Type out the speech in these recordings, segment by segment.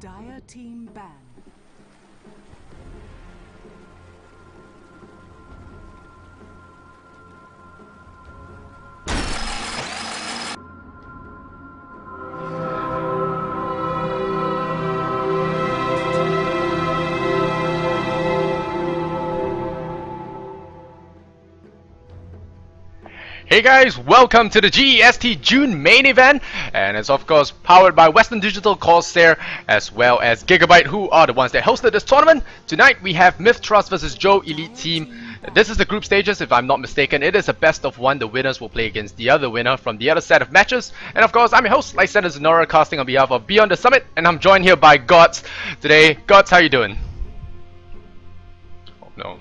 Dire team ban. Hey guys, welcome to the GEST June main event, and it's of course powered by Western Digital Corsair as well as Gigabyte, who are the ones that hosted this tournament. Tonight we have MiTH Trust versus Joe Elite Team. This is the group stages, if I'm not mistaken. It is a best of one. The winners will play against the other winner from the other set of matches. And of course, I'm your host, Lysander Zenora, casting on behalf of Beyond the Summit, and I'm joined here by GodZ today. GodZ, how you doing? Oh no.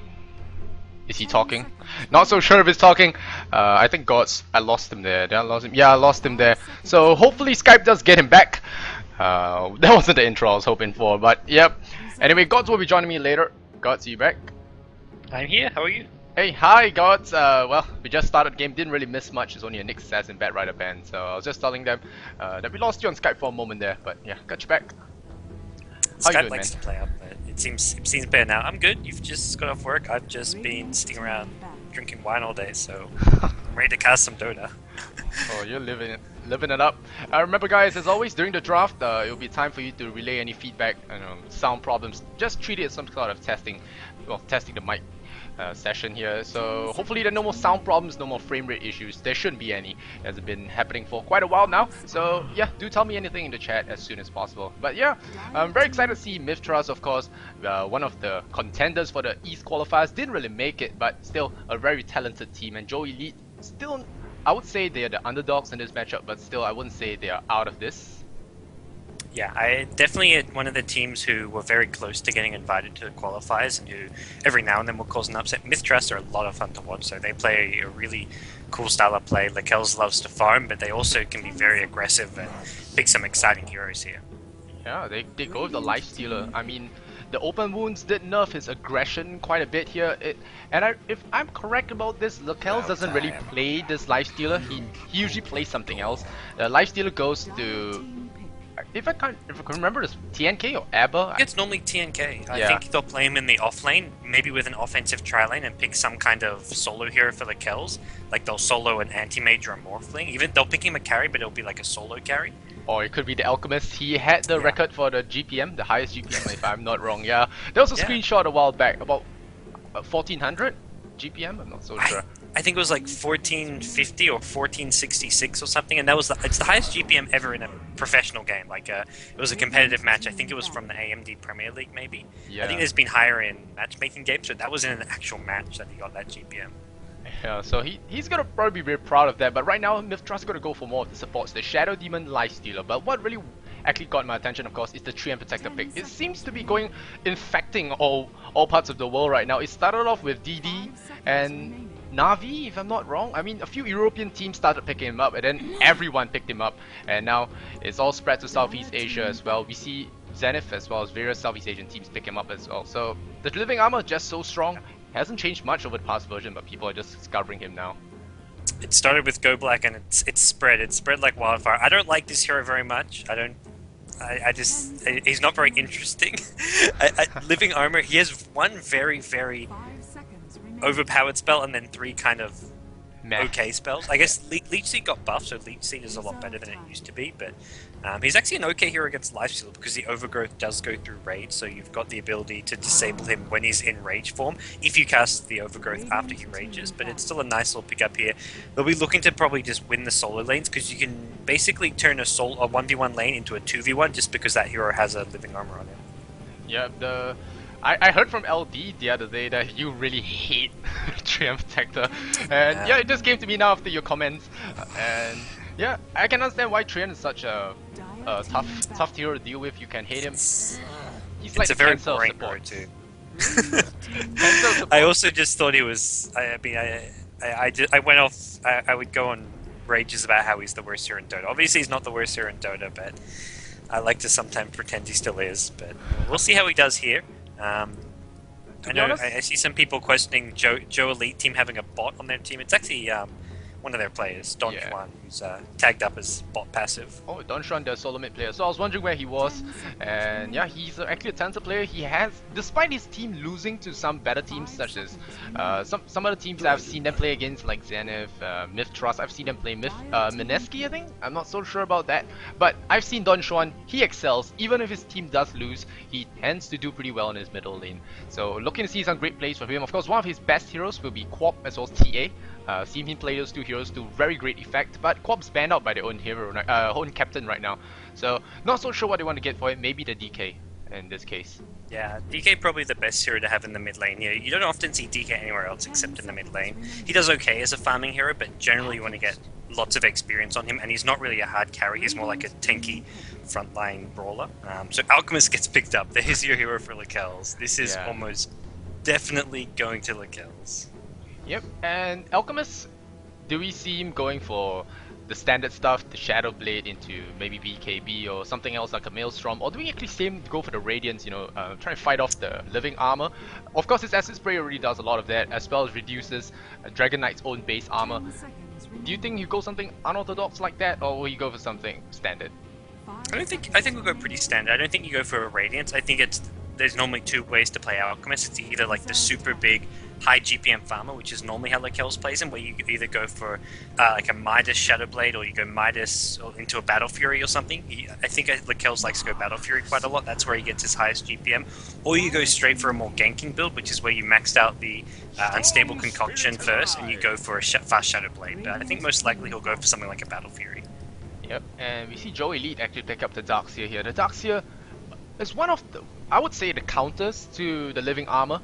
Is he talking? Not so sure if he's talking. Uh, I think GodZ, I lost him there. Did I lost him? Yeah, I lost him there. So hopefully Skype does get him back. Uh, that wasn't the intro I was hoping for, but yep. Anyway, GodZ will be joining me later. GodZ, you back? I'm here, how are you? Hey, hi GodZ. Uh, well, we just started the game, didn't really miss much. It's only a Nyx Assassin Batrider band, so I was just telling them uh, that we lost you on Skype for a moment there, but yeah, got you back. How you Skype doing, likes man? to play up, but it seems it seems better now. I'm good. You've just got off work. I've just been sitting around drinking wine all day, so I'm ready to cast some Dota. Oh, you're living it, living it up. Uh, remember, guys, as always, during the draft, uh, it will be time for you to relay any feedback and um, sound problems. Just treat it as some sort of testing, well, testing the mic uh, session here. So hopefully there are no more sound problems, no more frame rate issues. There shouldn't be any, it's been happening for quite a while now. So yeah, do tell me anything in the chat as soon as possible. But yeah, I'm very excited to see MiTH Trust, of course, uh, one of the contenders for the East qualifiers. Didn't really make it, but still a very talented team. And Joe Elite still I would say they are the underdogs in this matchup, but still, I wouldn't say they are out of this. Yeah, I definitely one of the teams who were very close to getting invited to the qualifiers and who every now and then will cause an upset. MiTH Trust are a lot of fun to watch, so they play a really cool style of play. Lakelz loves to farm, but they also can be very aggressive and pick some exciting heroes here. Yeah, they, they go with the Life Stealer. I mean, the open wounds did nerf his aggression quite a bit here. It, and I, if I'm correct about this, Lakelz doesn't really play this Life Stealer. He, he usually plays something else. The Life Stealer goes to if I can't, if I can remember, this TNK or ABBA. It's normally TNK. I Yeah. think they'll play him in the off lane, maybe with an offensive tri lane, and pick some kind of solo hero for the kills. Like they'll solo an anti mage or a morphling. Even they'll pick him a carry, but it'll be like a solo carry. Or it could be the Alchemist. He had the Yeah. record for the GPM, the highest GPM, if I'm not wrong. Yeah, there was a Yeah. screenshot a while back about uh, 1400 GPM. I'm not so sure. I think it was like 1450 or 1466 or something, and that was the, it's the highest GPM ever in a professional game. Like uh, it was a competitive match. I think it was from the AMD Premier League, maybe. Yeah. I think there's been higher in matchmaking games, but that was in an actual match that he got that GPM. Yeah, so he he's gonna probably be very proud of that. But right now, Mythtra's gonna go for more of the supports, the Shadow Demon Life Stealer. But what really actually got my attention, of course, is the Treant Protector pick. It seems to be going infecting all all parts of the world right now. It started off with DD and Navi, if I'm not wrong. I mean, a few European teams started picking him up, and then mm. everyone picked him up. And now it's all spread to Southeast Asia as well. We see Zenith as well as various Southeast Asian teams pick him up as well. So the living armor just so strong. Hasn't changed much over the past version, but people are just discovering him now. It started with Go Black, and it's it's spread. It's spread like wildfire. I don't like this hero very much. I don't. I, I just I- he's not very interesting. I, I, living armor. He has one very very overpowered spell, and then three kind of Meh. okay spells. I guess Le- Leech Seed got buffed, so Leech Seed is a lot better than it used to be. But um, he's actually an okay hero against Lifesteal because the Overgrowth does go through Rage, so you've got the ability to disable him when he's in Rage form if you cast the Overgrowth after he rages. But it's still a nice little pickup here. They'll be looking to probably just win the solo lanes because you can basically turn a sol a one v one lane into a two v one just because that hero has a living armor on him. Yeah, the I, I heard from LD the other day that you really hate Treant Protector, and yeah. Yeah. it just came to me now after your comments, and yeah, I can understand why Treant is such a, a tough tough hero to deal with. You can hate him. He's like a very cancer of boring support. too. Support. I also just thought he was. I, I mean, I, I, I, did, I went off. I, I would go on rages about how he's the worst hero in Dota. Obviously, he's not the worst hero in Dota, but I like to sometimes pretend he still is. But we'll see how he does here. Um, I know honest- I, I see some people questioning Joe, Joe Elite team having a bot on their team. It's actually um, one of their players, Don Yeah. Juan, who's uh, tagged up as bot passive. Oh, Don Juan, the solo mid player. So I was wondering where he was, and yeah, he's actually a talented player. He has, despite his team losing to some better teams such as uh, some some other teams I've seen them play against, like Zenith, uh, MiTH Trust. I've seen them play Myth uh, Mineski, I think. I'm not so sure about that, but I've seen Don Juan. He excels, even if his team does lose. He tends to do pretty well in his middle lane. So looking to see some great plays from him. Of course, one of his best heroes will be QoP as well as TA. Uh, seen him play those two heroes to very great effect, but QoP's banned out by their own hero, uh, own captain right now. So not so sure what they want to get for it. Maybe the DK in this case. Yeah, DK probably the best hero to have in the mid lane here. You don't often see DK anywhere else except in the mid lane. He does okay as a farming hero, but generally you want to get lots of experience on him, and he's not really a hard carry. He's more like a tanky frontline brawler. Um, so Alchemist gets picked up. There's your hero for Lakelz. This is Yeah. almost definitely going to Lakelz. Yep. And Alchemist, do we see him going for the standard stuff, the Shadow Blade into maybe BKB or something else like a Maelstrom, or do we actually see him go for the Radiance? You know, uh, try and fight off the living armor. Of course, his Acid Spray already does a lot of that, as well as reduces uh, Dragon Knight's own base armor. Do you think you go something unorthodox like that, or will you go for something standard? I don't think I think we'll go pretty standard. I don't think you go for a radiance. I think it's there's normally two ways to play alchemist. It's either like the super big high GPM farmer, which is normally how Lakelz plays him, where you either go for uh, like a Midas Shadow Blade or you go Midas into a Battle Fury or something. He, I think Lakelz likes to go Battle Fury quite a lot. That's where he gets his highest GPM. Or you go straight for a more ganking build, which is where you maxed out the uh, Unstable Concoction first and you go for a sh- fast Shadow Blade. But I think most likely he'll go for something like a Battle Fury. Yep, and we see Joe Elite actually pick up the Darkseer here. The Darkseer is one of the, I would say, the counters to the Living Armor.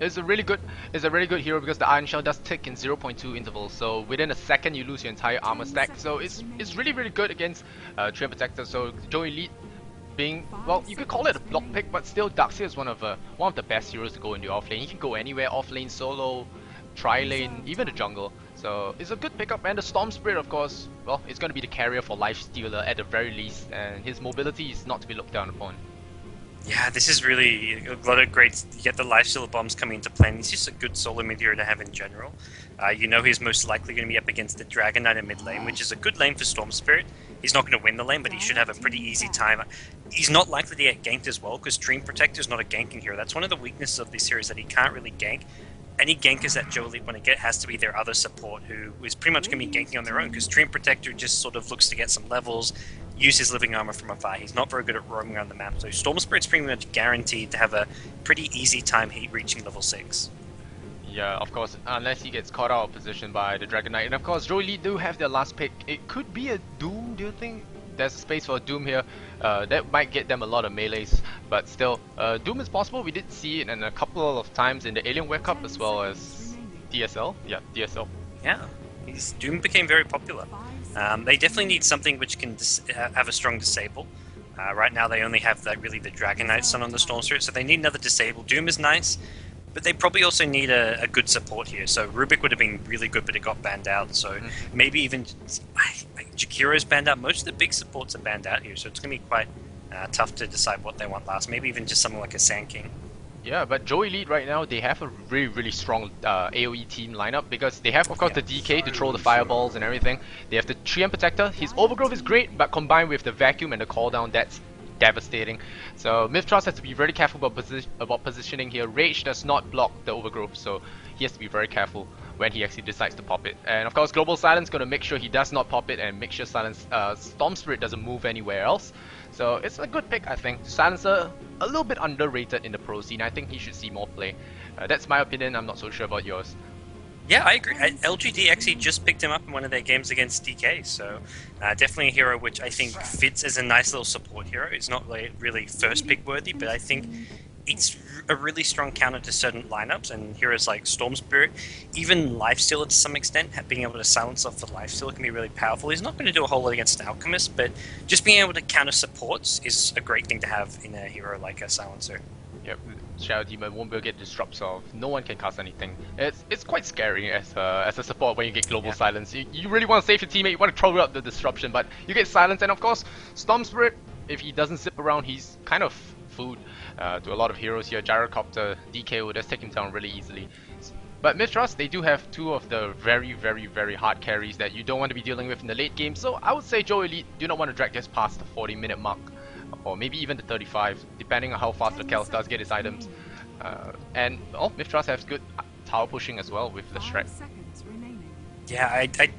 It's a really good, it's a really good hero because the Ion Shell does tick in 0.2 intervals. So within a second, you lose your entire armor stack. So it's it's really really good against uh, Treant Protector. So Joe Elite being well, you could call it a block pick, but still Darkseer is one of uh, one of the best heroes to go into off lane. He can go anywhere, off lane, solo, tri lane, even the jungle. So it's a good pickup, and the Storm Spirit, of course, well, it's going to be the carrier for Life Stealer at the very least, and his mobility is not to be looked down upon. Yeah, this is really a lot of great. You get the lifesteal bombs coming into play. and He's just a good solo mid hero to have in general. Uh, you know he's most likely going to be up against the Dragon Knight in mid lane, which is a good lane for Storm Spirit. He's not going to win the lane, but he should have a pretty easy time. He's not likely to get ganked as well because Treant Protector is not a ganking hero. That's one of the weaknesses of this hero is that he can't really gank. Any gankers that Joe Elite want to get has to be their other support who is pretty much going to be ganking on their own because Treant Protector just sort of looks to get some levels, use his living armor from afar. He's not very good at roaming around the map, so Storm Spirit's pretty much guaranteed to have a pretty easy time reaching level 6. Yeah, of course, unless he gets caught out of position by the Dragon Knight. And of course, Joe Elite do have their last pick. It could be a Doom, do you think? There's a space for a Doom here. Uh, that might get them a lot of melees, but still, uh, Doom is possible. We did see it in a couple of times in the Alienware Cup as well as DSL. Yeah, DSL. Yeah, he's, Doom became very popular. Um, they definitely need something which can dis- have a strong disable. Uh, right now, they only have that really the Dragon Knight Sun on the Storm Spirit, so they need another disable. Doom is nice, but they probably also need a, a good support here. So Rubik would have been really good, but it got banned out. So maybe even I, I, Jakiro's banned out. Most of the big supports are banned out here, so it's going to be quite uh, tough to decide what they want last. Maybe even just something like a Sand King. Yeah, but Joe Elite right now, they have a really, really strong uh, AoE team lineup because they have, of course, the DK to throw the fireballs and everything. They have the Treant Protector. His Overgrowth is great, but combined with the Vacuum and the Call Down, that's devastating. So MiTH Trust has to be very careful about, posi about positioning here. Rage does not block the Overgrowth, so he has to be very careful when he actually decides to pop it. And of course, Global Silence going to make sure he does not pop it and make sure Silence uh, Storm Spirit doesn't move anywhere else. So it's a good pick, I think. Silencer, a little bit underrated in the pro scene. I think he should see more play. Uh, that's my opinion. I'm not so sure about yours. Yeah, I agree. I, LGD actually just picked him up in one of their games against DK, so uh, definitely a hero which I think fits as a nice little support hero. It's not really, really first pick worthy, but I think it's a really strong counter to certain lineups and heroes like Storm Spirit, even Lifestealer to some extent, being able to silence off the Lifestealer can be really powerful. He's not going to do a whole lot against an Alchemist, but just being able to counter supports is a great thing to have in a hero like a Silencer. Yep, Shadow Demon won't be able to get disrupts off. No one can cast anything. It's it's quite scary as a, as a support when you get global Yeah. silence. You, you really want to save your teammate, you want to throw out the disruption, but you get silence, and of course, Storm Spirit, if he doesn't zip around, he's kind of food uh, to a lot of heroes here. Gyrocopter, DK will just take him down really easily. But MiTH Trust, they do have two of the very, very, very hard carries that you don't want to be dealing with in the late game. So I would say Joe Elite do not want to drag this past the 40 minute mark, or maybe even the 35, depending on how fast Lakelz does get his items. Uh, and oh, MiTH Trust has good tower pushing as well with the Shrek. Yeah, I, I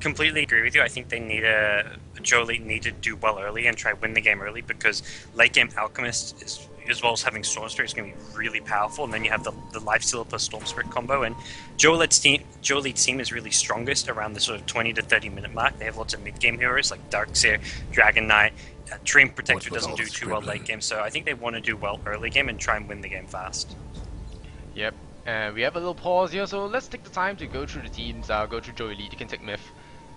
completely agree with you. I think they need a Joe Elite need to do well early and try win the game early because late game Alchemist is as well as having Storm Spirit is going to be really powerful. And then you have the, the Life Stealer plus Storm Spirit combo. And Joe Elite's team, Joe Elite's team is really strongest around the sort of 20 to 30 minute mark. They have lots of mid game heroes like Darkseer, Dragon Knight. Uh, Treant Protector doesn't do too well late game, so I think they want to do well early game and try and win the game fast. Yep, and we have a little pause here, so let's take the time to go through the teams. Uh, go through Joe Elite, you can take Myth,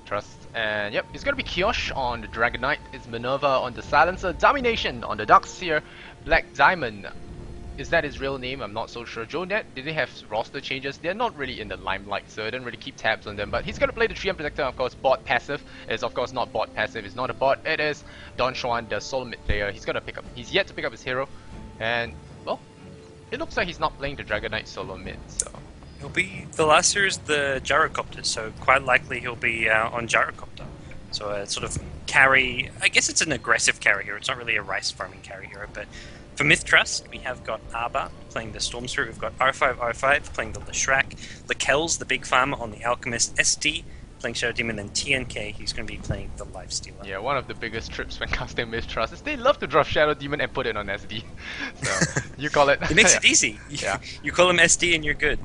Trust, and yep, it's gonna be Kiosh on the Dragon Knight, it's Minerva on the Silencer, Domination on the Darkseer, Black Diamond. Is that his real name? I'm not so sure. JoeNet, did they have roster changes? They're not really in the limelight, so I don't really keep tabs on them. But he's gonna play the Treant Protector, of course, bot passive. It's of course not bot passive, it's not a bot, it is Don Juan, the solo mid player. He's gonna pick up he's yet to pick up his hero. And well, it looks like he's not playing the Dragon Knight solo mid, so He'll be the last year is the gyrocopter, so quite likely he'll be uh, on gyrocopter. So a sort of carry. I guess it's an aggressive carry hero. It's not really a rice farming carry hero, but for MiTH Trust, we have got Arba playing the Storm Spirit. We've got R5 R5 playing the Leshrac. Lakelz, the big farmer on the Alchemist. SD playing Shadow Demon, and TNK, he's going to be playing the Life Stealer. Yeah, one of the biggest trips when casting MiTH Trust is they love to drop Shadow Demon and put it on SD. So you call it. it makes it yeah. easy. Yeah. You call him SD and you're good.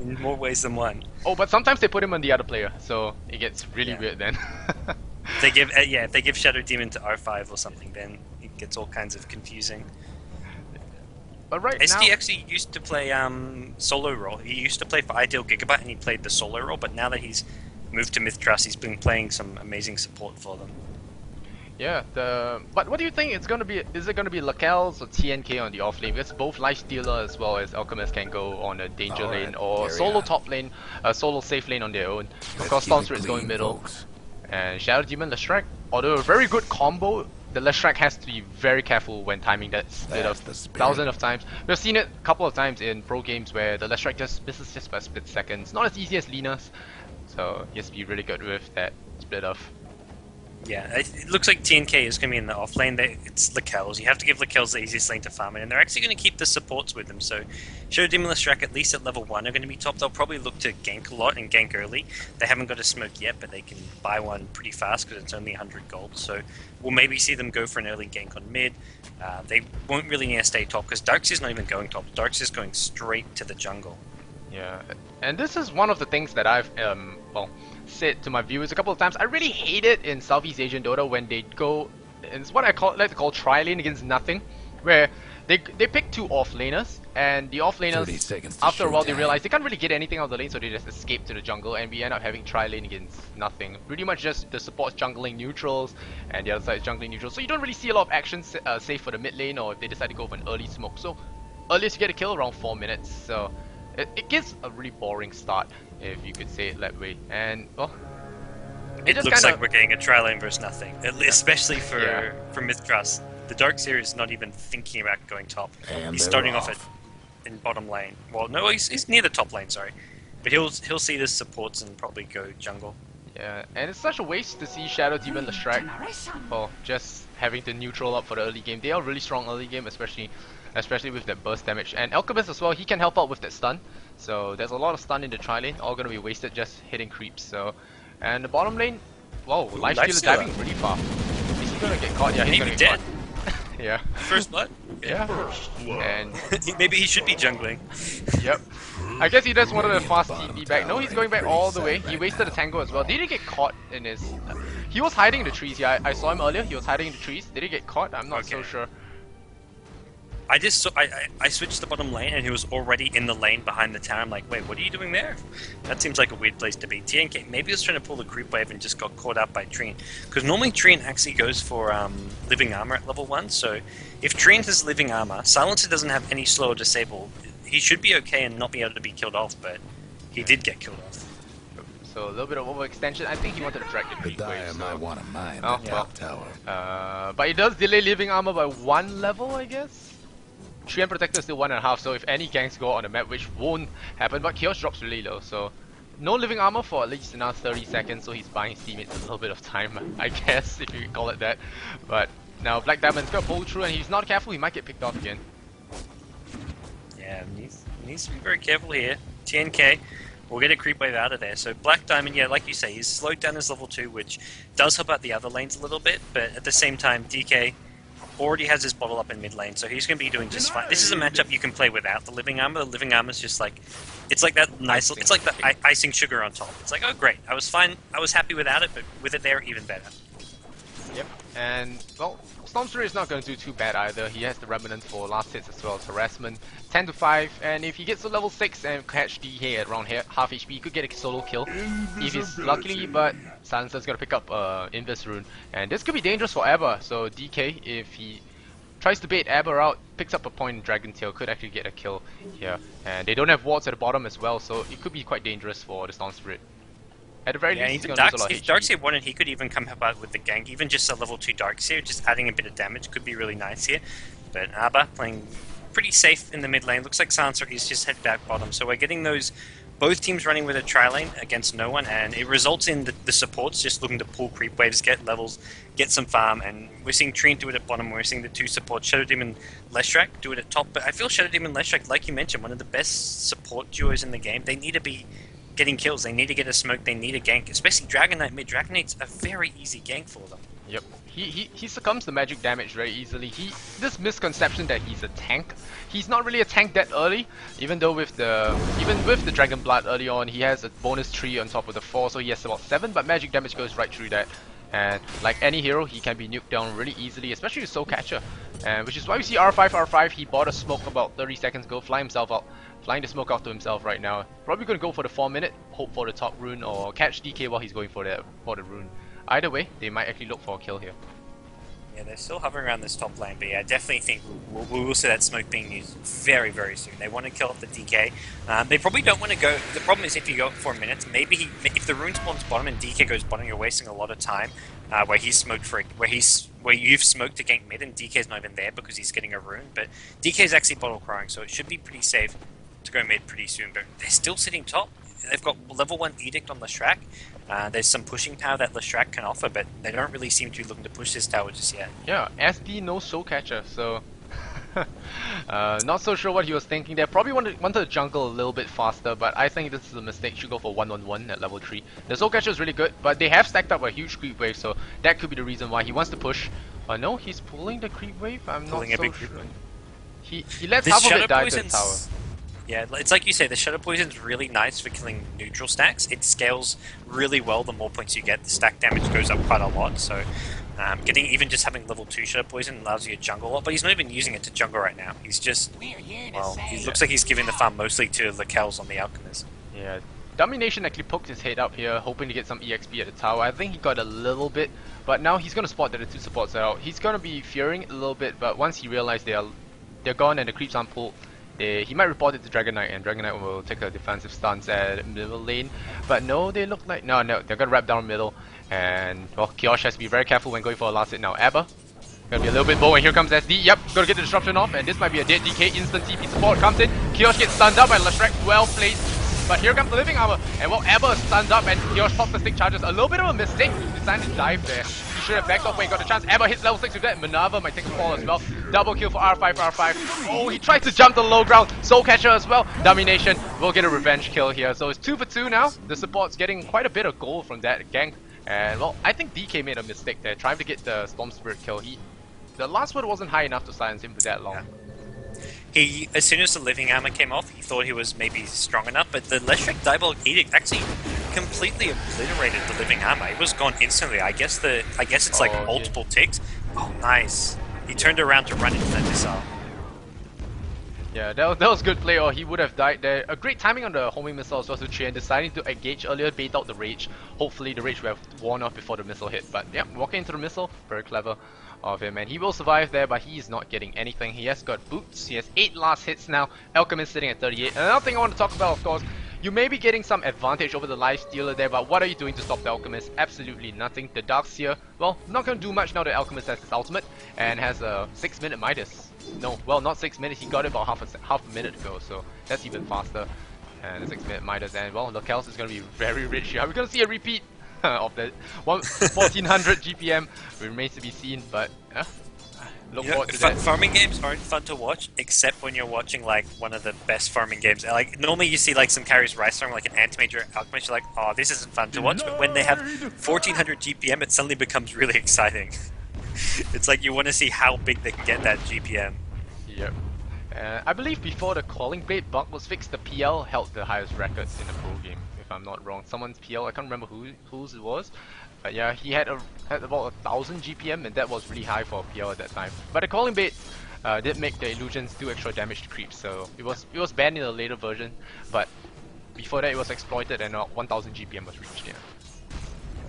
In more ways than one. Oh, but sometimes they put him on the other player, so it gets really Yeah. weird then. They give uh, yeah, if they give Shadow Demon to R5 or something, then it gets all kinds of confusing. But right SD now, actually used to play um, solo role. He used to play for Ideal Gigabyte, and he played the solo role. But now that he's moved to MiTH Trust, he's been playing some amazing support for them. yeah. The but what do you think it's gonna be? Is it gonna be Lakelz or TNK on the off lane? Because both Life Stealer as well as Alchemist can go on a danger Alright, lane or solo top lane, uh, solo safe lane on their own. Of Let's course, keep Storm it Spirit is going middle. folks. And Shadow Demon Leshrac, although a very good combo, the Leshrac has to be very careful when timing that split That's of the spirit. thousands of times. We've seen it a couple of times in pro games where the Leshrac just misses just by split seconds. Not as easy as Lina's, so he has to be really good with that split off. Yeah, it, looks like TNK is going to be in the off lane. They, it's Lakelz. You have to give Lakelz the easiest lane to farm in, and they're actually going to keep the supports with them. So, Shadow Demon Leshrac, at least at level 1, are going to be top. They'll probably look to gank a lot and gank early. They haven't got a smoke yet, but they can buy one pretty fast because it's only 100 gold. So, we'll maybe see them go for an early gank on mid. Uh, they won't really need to stay top because Darkseer's not even going top. Darkseer's going straight to the jungle. Yeah, and this is one of the things that I've um well said to my viewers a couple of times. I really hate it in Southeast Asian Dota when they go. It's what I call like to call tri lane against nothing, where they they pick two off laners and the off 30 laners after a while they realize they can't really get anything out of the lane, so they just escape to the jungle, and we end up having tri lane against nothing. Pretty much just the supports jungling neutrals, and the other side is jungling neutrals. So you don't really see a lot of action, uh, save for the mid lane, or if they decide to go for an early smoke. So earliest you get a kill around four minutes. So it, it gives a really boring start, if you could say it that way. And well, It just looks kinda- like we're getting a trial lane versus nothing, at le- especially for Yeah. for MiTH Trust. The Dark Darkseer is not even thinking about going top. And he's starting off, off. at in bottom lane. Well, no, he's, he's near the top lane. Sorry, but he'll he'll see the supports and probably go jungle. yeah, and it's such a waste to see Shadow Demon Leshrac, well, just having to neutral up for the early game. They are really strong early game, especially especially with that burst damage. And Alchemist as well, he can help out with that stun. So there's a lot of stun in the tri lane, all gonna be wasted just hitting creeps. So, and the bottom lane, whoa, Ooh, Lifestealer Lifestealer. diving really far. Is he gonna get caught? Yeah, he's gonna get dead. caught. yeah, First blood. yeah, First. and Maybe he should be jungling. Yep. I guess he just wanted a fast TP back. No, he's going back all the way. He wasted a tango as well. Did he get caught in his... He was hiding in the trees. Yeah, I, I saw him earlier. He was hiding in the trees. Did he get caught? I'm not so sure. I just saw, I, I I switched the bottom lane and he was already in the lane behind the tower. I'm like, wait, what are you doing there? That seems like a weird place to be. TNK maybe he was trying to pull the creep wave and just got caught up by Treant. Because normally Treant actually goes for um, living armor at level one. So if Treant has living armor, Silencer doesn't have any slow or disable. He should be okay and not be able to be killed off, but he did get killed off. So a little bit of overextension. I think he wanted to drag the creep Godiah wave. might So. want to mine Oh, the top tower. Uh, but it does delay living armor by one level, I guess. Treant Protector is still one and a half, so if any ganks go on the map, which won't happen, but Chaos drops really low, so no living armor for at least another 30 seconds, so he's buying his teammates a little bit of time, I guess, if you call it that. But now Black Diamond's gonna pull through, and he's not careful, he might get picked off again. Yeah, needs, needs to be very careful here. TNK We'll get a creep wave out of there. So Black Diamond, yeah, like you say, he's slowed down his level 2, which does help out the other lanes a little bit, but at the same time, DK already has his bottle up in mid lane, so he's going to be doing just fine. This is a matchup you can play without the living armor. The living armor is just like, it's like that nice, it's like the icing sugar on top. It's like, oh great, I was fine, I was happy without it, but with it there, even better. Yep, and well, Stormspirit is not going to do too bad either. He has the Remnant for last hits as well as harassment. 10 to 5, and if he gets to level 6 and catch DK at around half HP, he could get a solo kill if he's lucky, but Silencer's gonna pick up uh, Invis Rune. And this could be dangerous for so DK, if he tries to bait Eber out, picks up a point in Dragon Tail, could actually get a kill here. And they don't have wards at the bottom as well, so it could be quite dangerous for the Storm Spirit. At the very yeah, least, even Dark, if Darkseer wanted, he could even come help out with the gank. Even just a level 2 Darkseer, just adding a bit of damage could be really nice here. But Abba playing pretty safe in the mid lane. Looks like Silencer is just head back bottom. So we're getting those both teams running with a tri lane against no one, and it results in the, the, supports just looking to pull creep waves, get levels, get some farm, and we're seeing Treant do it at bottom, we're seeing the two supports, Shadow Demon, Leshrac, do it at top, but I feel Shadow Demon, Leshrac, like you mentioned, one of the best support duos in the game. They need to be getting kills. They need to get a smoke. They need a gank, especially Dragon Knight mid. Dragon Knight's a very easy gank for them. Yep. He, he, he succumbs to magic damage very easily. He this misconception that he's a tank. He's not really a tank that early. Even though with the even with the Dragon Blood early on, he has a bonus three on top of the four, so he has about seven. But magic damage goes right through that. And like any hero, he can be nuked down really easily, especially with Soul Catcher. And which is why we see R5, R5, he bought a smoke about 30 seconds ago, fly himself out. Flying the smoke out to himself right now. Probably gonna go for the 4 minute, hope for the top rune, or catch DK while he's going for the, for the rune. Either way, they might actually look for a kill here. Yeah, they're still hovering around this top lane, but yeah, I definitely think we'll, we will see that smoke being used very, very soon. They want to kill off the DK. Um, they probably don't want to go. The problem is if you go for minutes, maybe he, if the rune spawns bottom and DK goes bottom, you're wasting a lot of time. Uh, where he's smoked for where he's where you've smoked to gank mid and DK's not even there because he's getting a rune. But DK's actually bottle crying, so it should be pretty safe to go mid pretty soon. But they're still sitting top. They've got level one edict on Leshrac. Uh, there's some pushing power that Leshrac can offer, but they don't really seem to be looking to push this tower just yet. Yeah, SD no soul catcher, so uh, not so sure what he was thinking there. Probably wanted, wanted to jungle a little bit faster, but I think this is a mistake. Should go for 1 on 1 at level 3. The soul catcher is really good, but they have stacked up a huge creep wave, so that could be the reason why he wants to push. Uh, no, he's pulling the creep wave? I'm pulling not so sure. He, he lets this half of it die to the tower. Yeah, it's like you say, the Shadow Poison is really nice for killing neutral stacks. It scales really well the more points you get. The stack damage goes up quite a lot, so um, getting even just having level 2 Shadow Poison allows you to jungle a lot, but he's not even using it to jungle right now. He's just, well, he looks like he's giving the farm mostly to the Kells on the Alchemist. Yeah, Domination actually poked his head up here, hoping to get some EXP at the tower. I think he got a little bit, but now he's gonna spot that the two supports are out. He's gonna be fearing a little bit, but once he realizes they are they're gone and the creeps aren't pulled, they, he might report it to Dragon Knight, and Dragon Knight will take a defensive stance at middle lane. But no, they look like no, no, they're gonna wrap down middle, and well, Kiosh has to be very careful when going for a last hit now. Abba, gonna be a little bit bold, and here comes SD. Yep, gonna get the disruption off, and this might be a dead DK. Instant TP support comes in. Kiosh gets stunned up, and Leshrac well placed. But here comes the living armor, and well, Abba stuns up, and Kiosh pops the stick charges. A little bit of a mistake. He decided to dive there should have off when he got the chance. Ever hits level 6 with that. Minerva might take a fall as well. Double kill for R5 R5. Oh, he tried to jump the low ground. Soul Catcher as well. Domination will get a revenge kill here. So it's 2 for 2 now. The support's getting quite a bit of gold from that gank. And well, I think DK made a mistake there, trying to get the Storm Spirit kill. He, The last word wasn't high enough to silence him for that long. Yeah. He, as soon as the living armor came off, he thought he was maybe strong enough, but the Leshrac Diabolic Edict actually completely obliterated the living armor. It was gone instantly. I guess the I guess it's like oh, multiple yeah. ticks. Oh, nice. He turned around to run into that missile. Yeah, that was, that was good play or he would have died there. A great timing on the homing missile as well to Chen deciding to engage earlier, bait out the rage. Hopefully the rage would have worn off before the missile hit. But yeah, walking into the missile, very clever of him. And he will survive there, but he is not getting anything. He has got boots, he has 8 last hits now. Alchemist sitting at 38. And another thing I want to talk about, of course, you may be getting some advantage over the life stealer there, but what are you doing to stop the Alchemist? Absolutely nothing. The Darkseer, well, not gonna do much now that Alchemist has his ultimate and has a 6 minute Midas. No, well, not 6 minutes, he got it about half a, half a minute ago, so that's even faster. And the 6 minute Midas, and well, Lakelz is gonna be very rich here. Are we gonna see a repeat of the 1400 GPM? Remains to be seen, but uh, look You know, forward to fun, that. farming games aren't fun to watch, except when you're watching like one of the best farming games. Like normally you see like some carries rice farm, like an Antimager Alchemist. You're like, oh, this isn't fun to watch. But when they have 1400 GPM, it suddenly becomes really exciting. it's like you want to see how big they can get that GPM. Yep. Uh, I believe before the Quelling Blade bug was fixed, the PL held the highest records in the pro game, if I'm not wrong. Someone's PL, I can't remember who whose it was. But yeah, he had a, had about a thousand GPM, and that was really high for a PL at that time. But the Quelling Blade uh, did make the illusions do extra damage to creeps, so it was it was banned in a later version. But before that, it was exploited, and uh, 1000 GPM was reached. Yeah.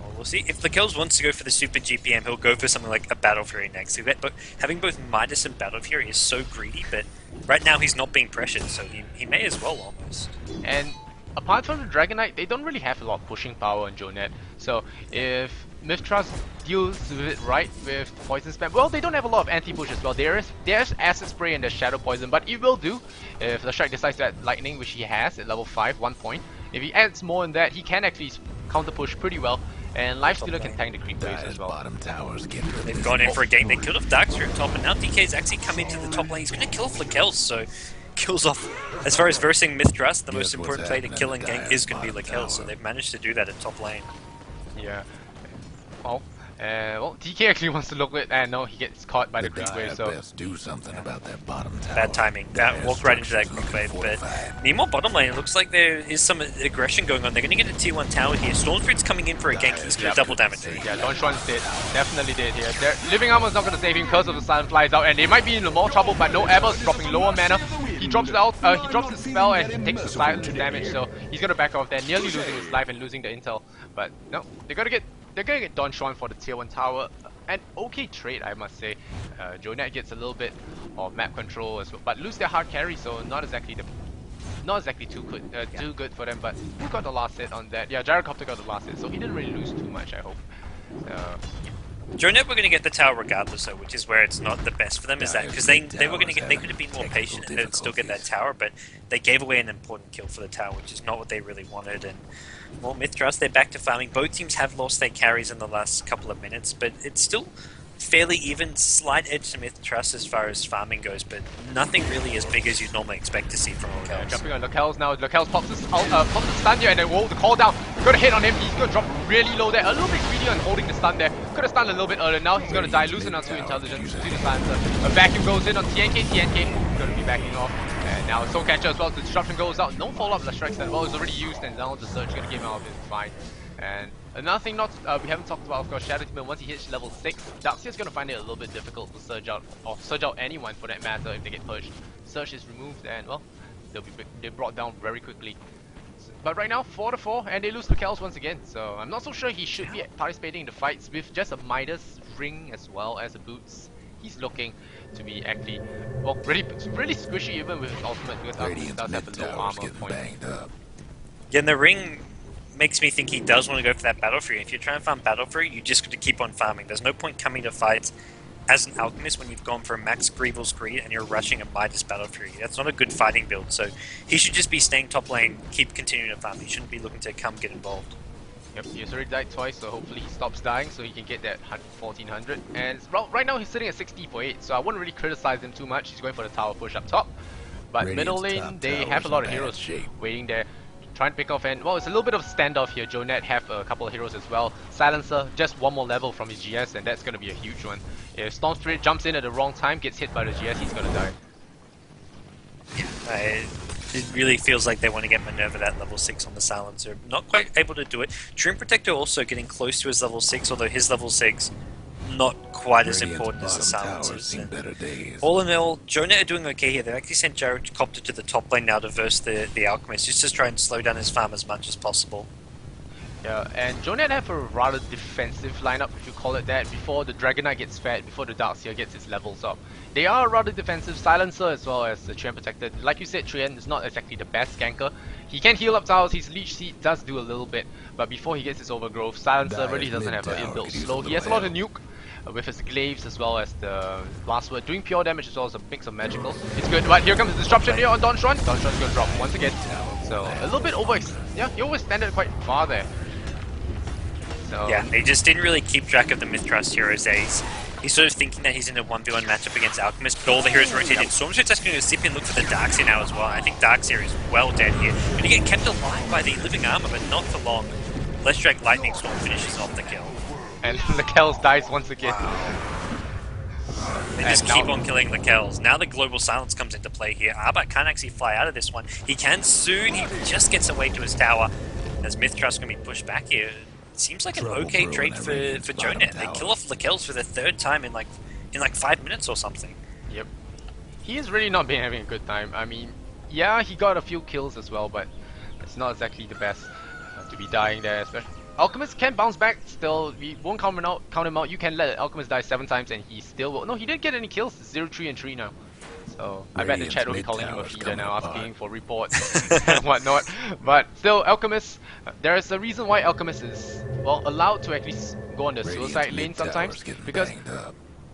Well, we'll see. If the kills wants to go for the super GPM, he'll go for something like a Battle Fury next. So that- But having both Midas and Battle Fury is so greedy, but right now he's not being pressured, so he, he may as well almost. And apart from the Dragon Knight, they don't really have a lot of pushing power on JoeNet. So if MiTH Trust deals with it right with Poison Spam, well, they don't have a lot of anti-push as well. There is there's Acid Spray and there's Shadow Poison, but it will do if the Strike decides to add Lightning, which he has at level 5, 1 point. If he adds more than that, he can actually counter push pretty well. And Lifestealer can tank the creep waves as well. bottom tower's getting rid of They've gone in for a game. They killed off Darkseer at top, and now DK's actually come into the top lane. He's going to kill Flakel, so kills off. As far as versing MiTH Trust, the most important play to kill in and gank is going to be bottom Lakelz, so they've managed to do that at top lane. Yeah. Oh. Uh, well, DK actually wants to look at, and no, he gets caught by the, The creep wave. So best do something about that bottom tower. Bad timing. That Dire's walked right into that structure's quick wave. looking But fortified. meanwhile, bottom lane, it looks like there is some aggression going on. They're going to get a tier 1 tower here. Storm Spirit's coming in for a gank. He's going Yeah. to double damage. Yeah, Don Juan's dead. Definitely dead here. Their living armor's not gonna save him because of the silent flies out, and they might be in more trouble. But no Ever's dropping lower mana. He drops out. Uh, he drops the spell and he takes the silent damage. So he's gonna back off there, nearly losing his life and losing the intel. But no, they're gonna get they're gonna get Don Juan for the tier one tower. An okay trade, I must say. Uh, JoeNet gets a little bit of map control as well, but lose their hard carry, so not exactly the not exactly too good, uh, too good for them. But who got the last hit on that? Yeah, Gyrocopter got the last hit, so he didn't really lose too much. I hope. Uh, JoeNet were going to get the tower regardless, though, which is where it's not the best for them. Is that because they they were going to get they could have been more patient and they'd still get that tower, but they gave away an important kill for the tower, which is not what they really wanted. And well, MiTH Trust they're back to farming. Both teams have lost their carries in the last couple of minutes, but it's still fairly even. Slight edge to MiTH Trust as far as farming goes, but nothing really as big as you'd normally expect to see from Yeah, Lakelz. jumping on Lakelz now. Lakelz pops the, uh, pops the stun here and then whoa, the call down. Gonna hit on him. He's gonna drop really low there. A little bit greedy on holding the stun there. Could have stunned a little bit earlier. Now he's gonna die, losing on two intelligence. See the silencer. A vacuum goes in on TNK. TNK gonna be backing off. And now Soul Catcher as well. The disruption goes out. No follow up. The strikes that well is already used, and now the surge gonna get him out of it. Fine. And another thing not uh, we haven't talked about, of course, Shadow Demon. Once he hits level six, Darkseer's gonna find it a little bit difficult to surge out, or surge out anyone for that matter if they get pushed. Surge is removed, and well, they'll be they're brought down very quickly. But right now, 4 to 4, and they lose to Kels once again. So I'm not so sure he should be participating in the fights with just a Midas ring as well as a boots. He's looking to be actually, well, really, really squishy even with his ultimate because Alchemist Radiant's does have a low armor getting point. banged up. Yeah, and the ring makes me think he does want to go for that Battle Fury. If you're trying to farm Battle Fury, you just got to keep on farming. There's no point coming to fights as an Alchemist when you've gone for a Max Greevil's Greed and you're rushing a Midas Battle Fury. That's not a good fighting build, so he should just be staying top lane, keep continuing to farm. He shouldn't be looking to come get involved. Yep, he's already died twice, so hopefully he stops dying so he can get that 1400. And right now he's sitting at 60 for 8, so I wouldn't really criticize him too much. He's going for the tower push up top. But Radiant's middle lane, they have a lot of heroes shape. waiting there, trying to pick off. And well, it's a little bit of standoff here. JoeNet have a couple of heroes as well. Silencer, just one more level from his GS, and that's going to be a huge one. If Storm Spirit jumps in at the wrong time, gets hit by the GS, he's going to die. Uh, it really feels like they want to get Minerva that level 6 on the Silencer. Not quite able to do it. Treant Protector also getting close to his level 6, although his level 6 not quite as important as the bottom tower's Silencers. seen And better days. All in all, JoeNet are doing okay here. They've actually sent Gyrocopter to the top lane now to verse the, the Alchemist, just to try and slow down his farm as much as possible. Yeah, and JoeNet have a rather defensive lineup, if you call it that, before the Dragon Knight gets fed, before the Darkseer gets its levels up. They are rather defensive, Silencer as well as the Treant Protector. Like you said, Treant is not exactly the best ganker. He can heal up towers, his Leech Seed does do a little bit, but before he gets his Overgrowth, Silencer really doesn't have an mid-tower inbuilt could use a slow. He has a lot of nuke, Uh, with his glaives as well as the last word, doing pure damage as well as a mix of magical. It's good, but here comes the disruption here on Don Juan. Donstron's gonna drop once again. So a little bit over, yeah, he overextended quite far there. So Yeah, he just didn't really keep track of the MiTH Trust heroes. He's, he's sort of thinking that he's in a 1v1 matchup against Alchemist, but all the heroes rotated. Storm Spirit's just going to zip in look for the Darkseer now as well. I think Darkseer is well dead here. Going to get kept alive by the Living Armor, but not for long. Leshrac Lightning Storm finishes off the kill. And Lakelz dies once again. They And just keep on killing the Kells. Now the Global Silence comes into play here. Arbok can't actually fly out of this one. He can soon. He just gets away to his tower. As MiTH Trust going to be pushed back here. Seems like an Trouble okay trade for, Radiant's for bottom JoeNet. They kill off the Kells for the third time in like in like five minutes or something. Yep. He has really not been having a good time. I mean, yeah, he got a few kills as well, but it's not exactly the best uh, to be dying there. Especially Alchemist can bounce back. Still, we won't count him out. Count him out. You can let Alchemist die seven times, and he still will. No, he didn't get any kills. Zero, three, and three now. So I bet the Radiant's chat will be calling him a feeder now, apart. asking for reports and whatnot. But still, Alchemist. There is a reason why Alchemist is well allowed to actually go on the Radiant's suicide lane sometimes because.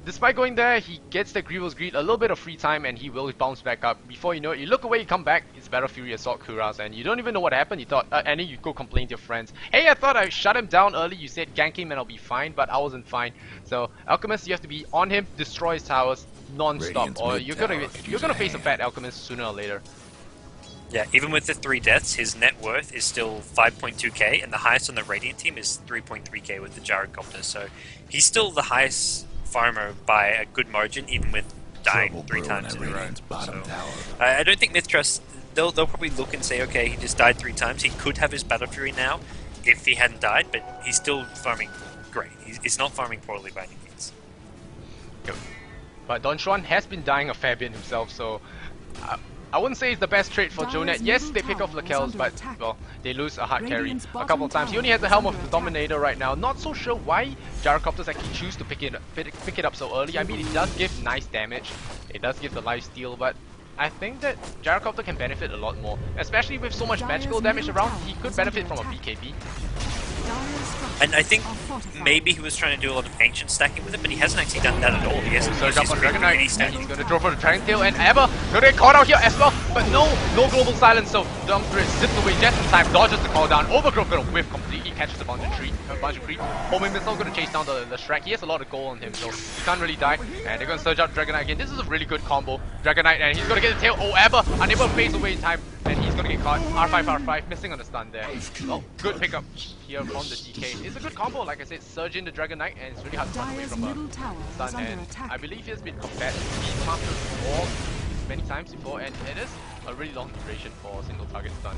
Despite going there, he gets the Greevil's Greed, a little bit of free time, and he will bounce back up. Before you know it, you look away, you come back, it's Battle Fury Assault Cuirass, and you don't even know what happened. You thought, uh, and then you go complain to your friends. Hey, I thought I shut him down early. You said gank him and I'll be fine, but I wasn't fine. So Alchemist, you have to be on him, destroy his towers non-stop, Radiant's or you're gonna you're gonna face a hand. fat Alchemist sooner or later. Yeah, even with the three deaths, his net worth is still 5.2k, and the highest on the Radiant team is 3.3k with the Gyrocopter. So he's still the highest farmer by a good margin, even with dying Trouble three times in a row. So, tower. I I don't think MiTH Trust. They'll, they'll probably look and say, okay, he just died three times. He could have his Battle Fury now if he hadn't died, but he's still farming great. He's, he's not farming poorly by any means. But Don Juan has been dying a fair bit himself, so I, I wouldn't say it's the best trade for JoeNet. Yes, they pick off Lakelz, but well, they lose a hard carry a couple of times. He only has the helm of the. Dominator right now. Not so sure why Gyrocopters actually choose to pick it pick, pick it up so early. I mean, it does give nice damage. It does give the life steal, but I think that Gyrocopter can benefit a lot more, especially with so much magical damage around. He could benefit from a. BKB. And I think maybe he was trying to do a lot of ancient stacking with it, but he hasn't actually done that at all. He hasn't used up on Dragon Knight, stacking. he's gonna throw for the Dragon Tail, and Ever gonna get caught out here as well, but no, no global silence, so Dumb Threat zips away just in time, dodges the call down, Overgrowth gonna whiff completely, catches a bunch of tree, bunch of creep, Homing Missile gonna chase down the, the Shrek, he has a lot of gold on him, so he can't really die, and they're gonna surge out Dragon Knight again, this is a really good combo, Dragon Knight, and he's gonna get the tail, oh Ever, unable to phase away in time, and he's gonna get caught, R5, R5, missing on the stun there, well, good pickup here from the DK, it's a good combo, like I said, surge in the Dragon Knight, and it's really hard to run away from a middle tower stun, and. I believe he has been combat Beastmaster Wall many times before, and it is a really long duration for a single target stun.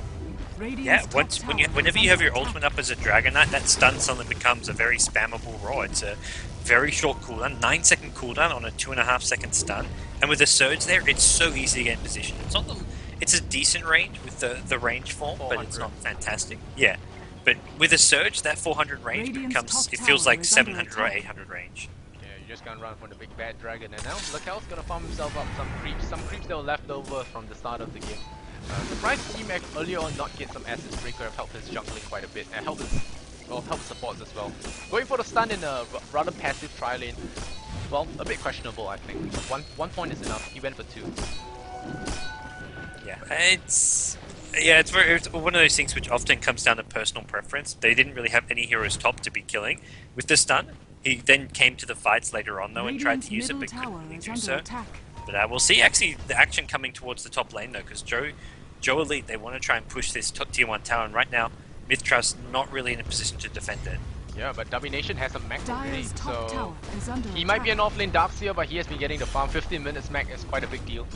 Yeah, once when you, whenever you have your ultimate up as a Dragon Knight, that stun suddenly becomes a very spammable raw. It's a very short cooldown, 9 second cooldown on a 2.5 second stun. And with the surge there, it's so easy to get in position. It's not the, it's a decent range with the, the range form, but it's not fantastic. Yeah. But with a surge, that 400 range Radiant's becomes, it feels like 700 or 800 range. Yeah, you're just gonna run from the big bad dragon, and now Lakelz's gonna farm himself up some creeps, some creeps that were left over from the start of the game. Uh, surprised to see Mac earlier on not get some Acid Breaker have helped his jungling quite a bit, and helped his, well, help supports as well. Going for the stun in a rather passive tri lane, well, a bit questionable I think. One, one point is enough, he went for two. Yeah, it's yeah, it's very it's one of those things which often comes down to personal preference. They didn't really have any heroes top to be killing with the stun. He then came to the fights later on though and tried to use it, but couldn't really do so. attack. But uh, we'll see actually the action coming towards the top lane though, because Joe Joe Elite they want to try and push this top tier one tower, and right now MiTH Trust not really in a position to defend it. Yeah, but Domination has a max grenade, Dire's top so tower is He might be an offlane Darkseer, but he has been getting the farm. 15 minutes max is quite a big deal.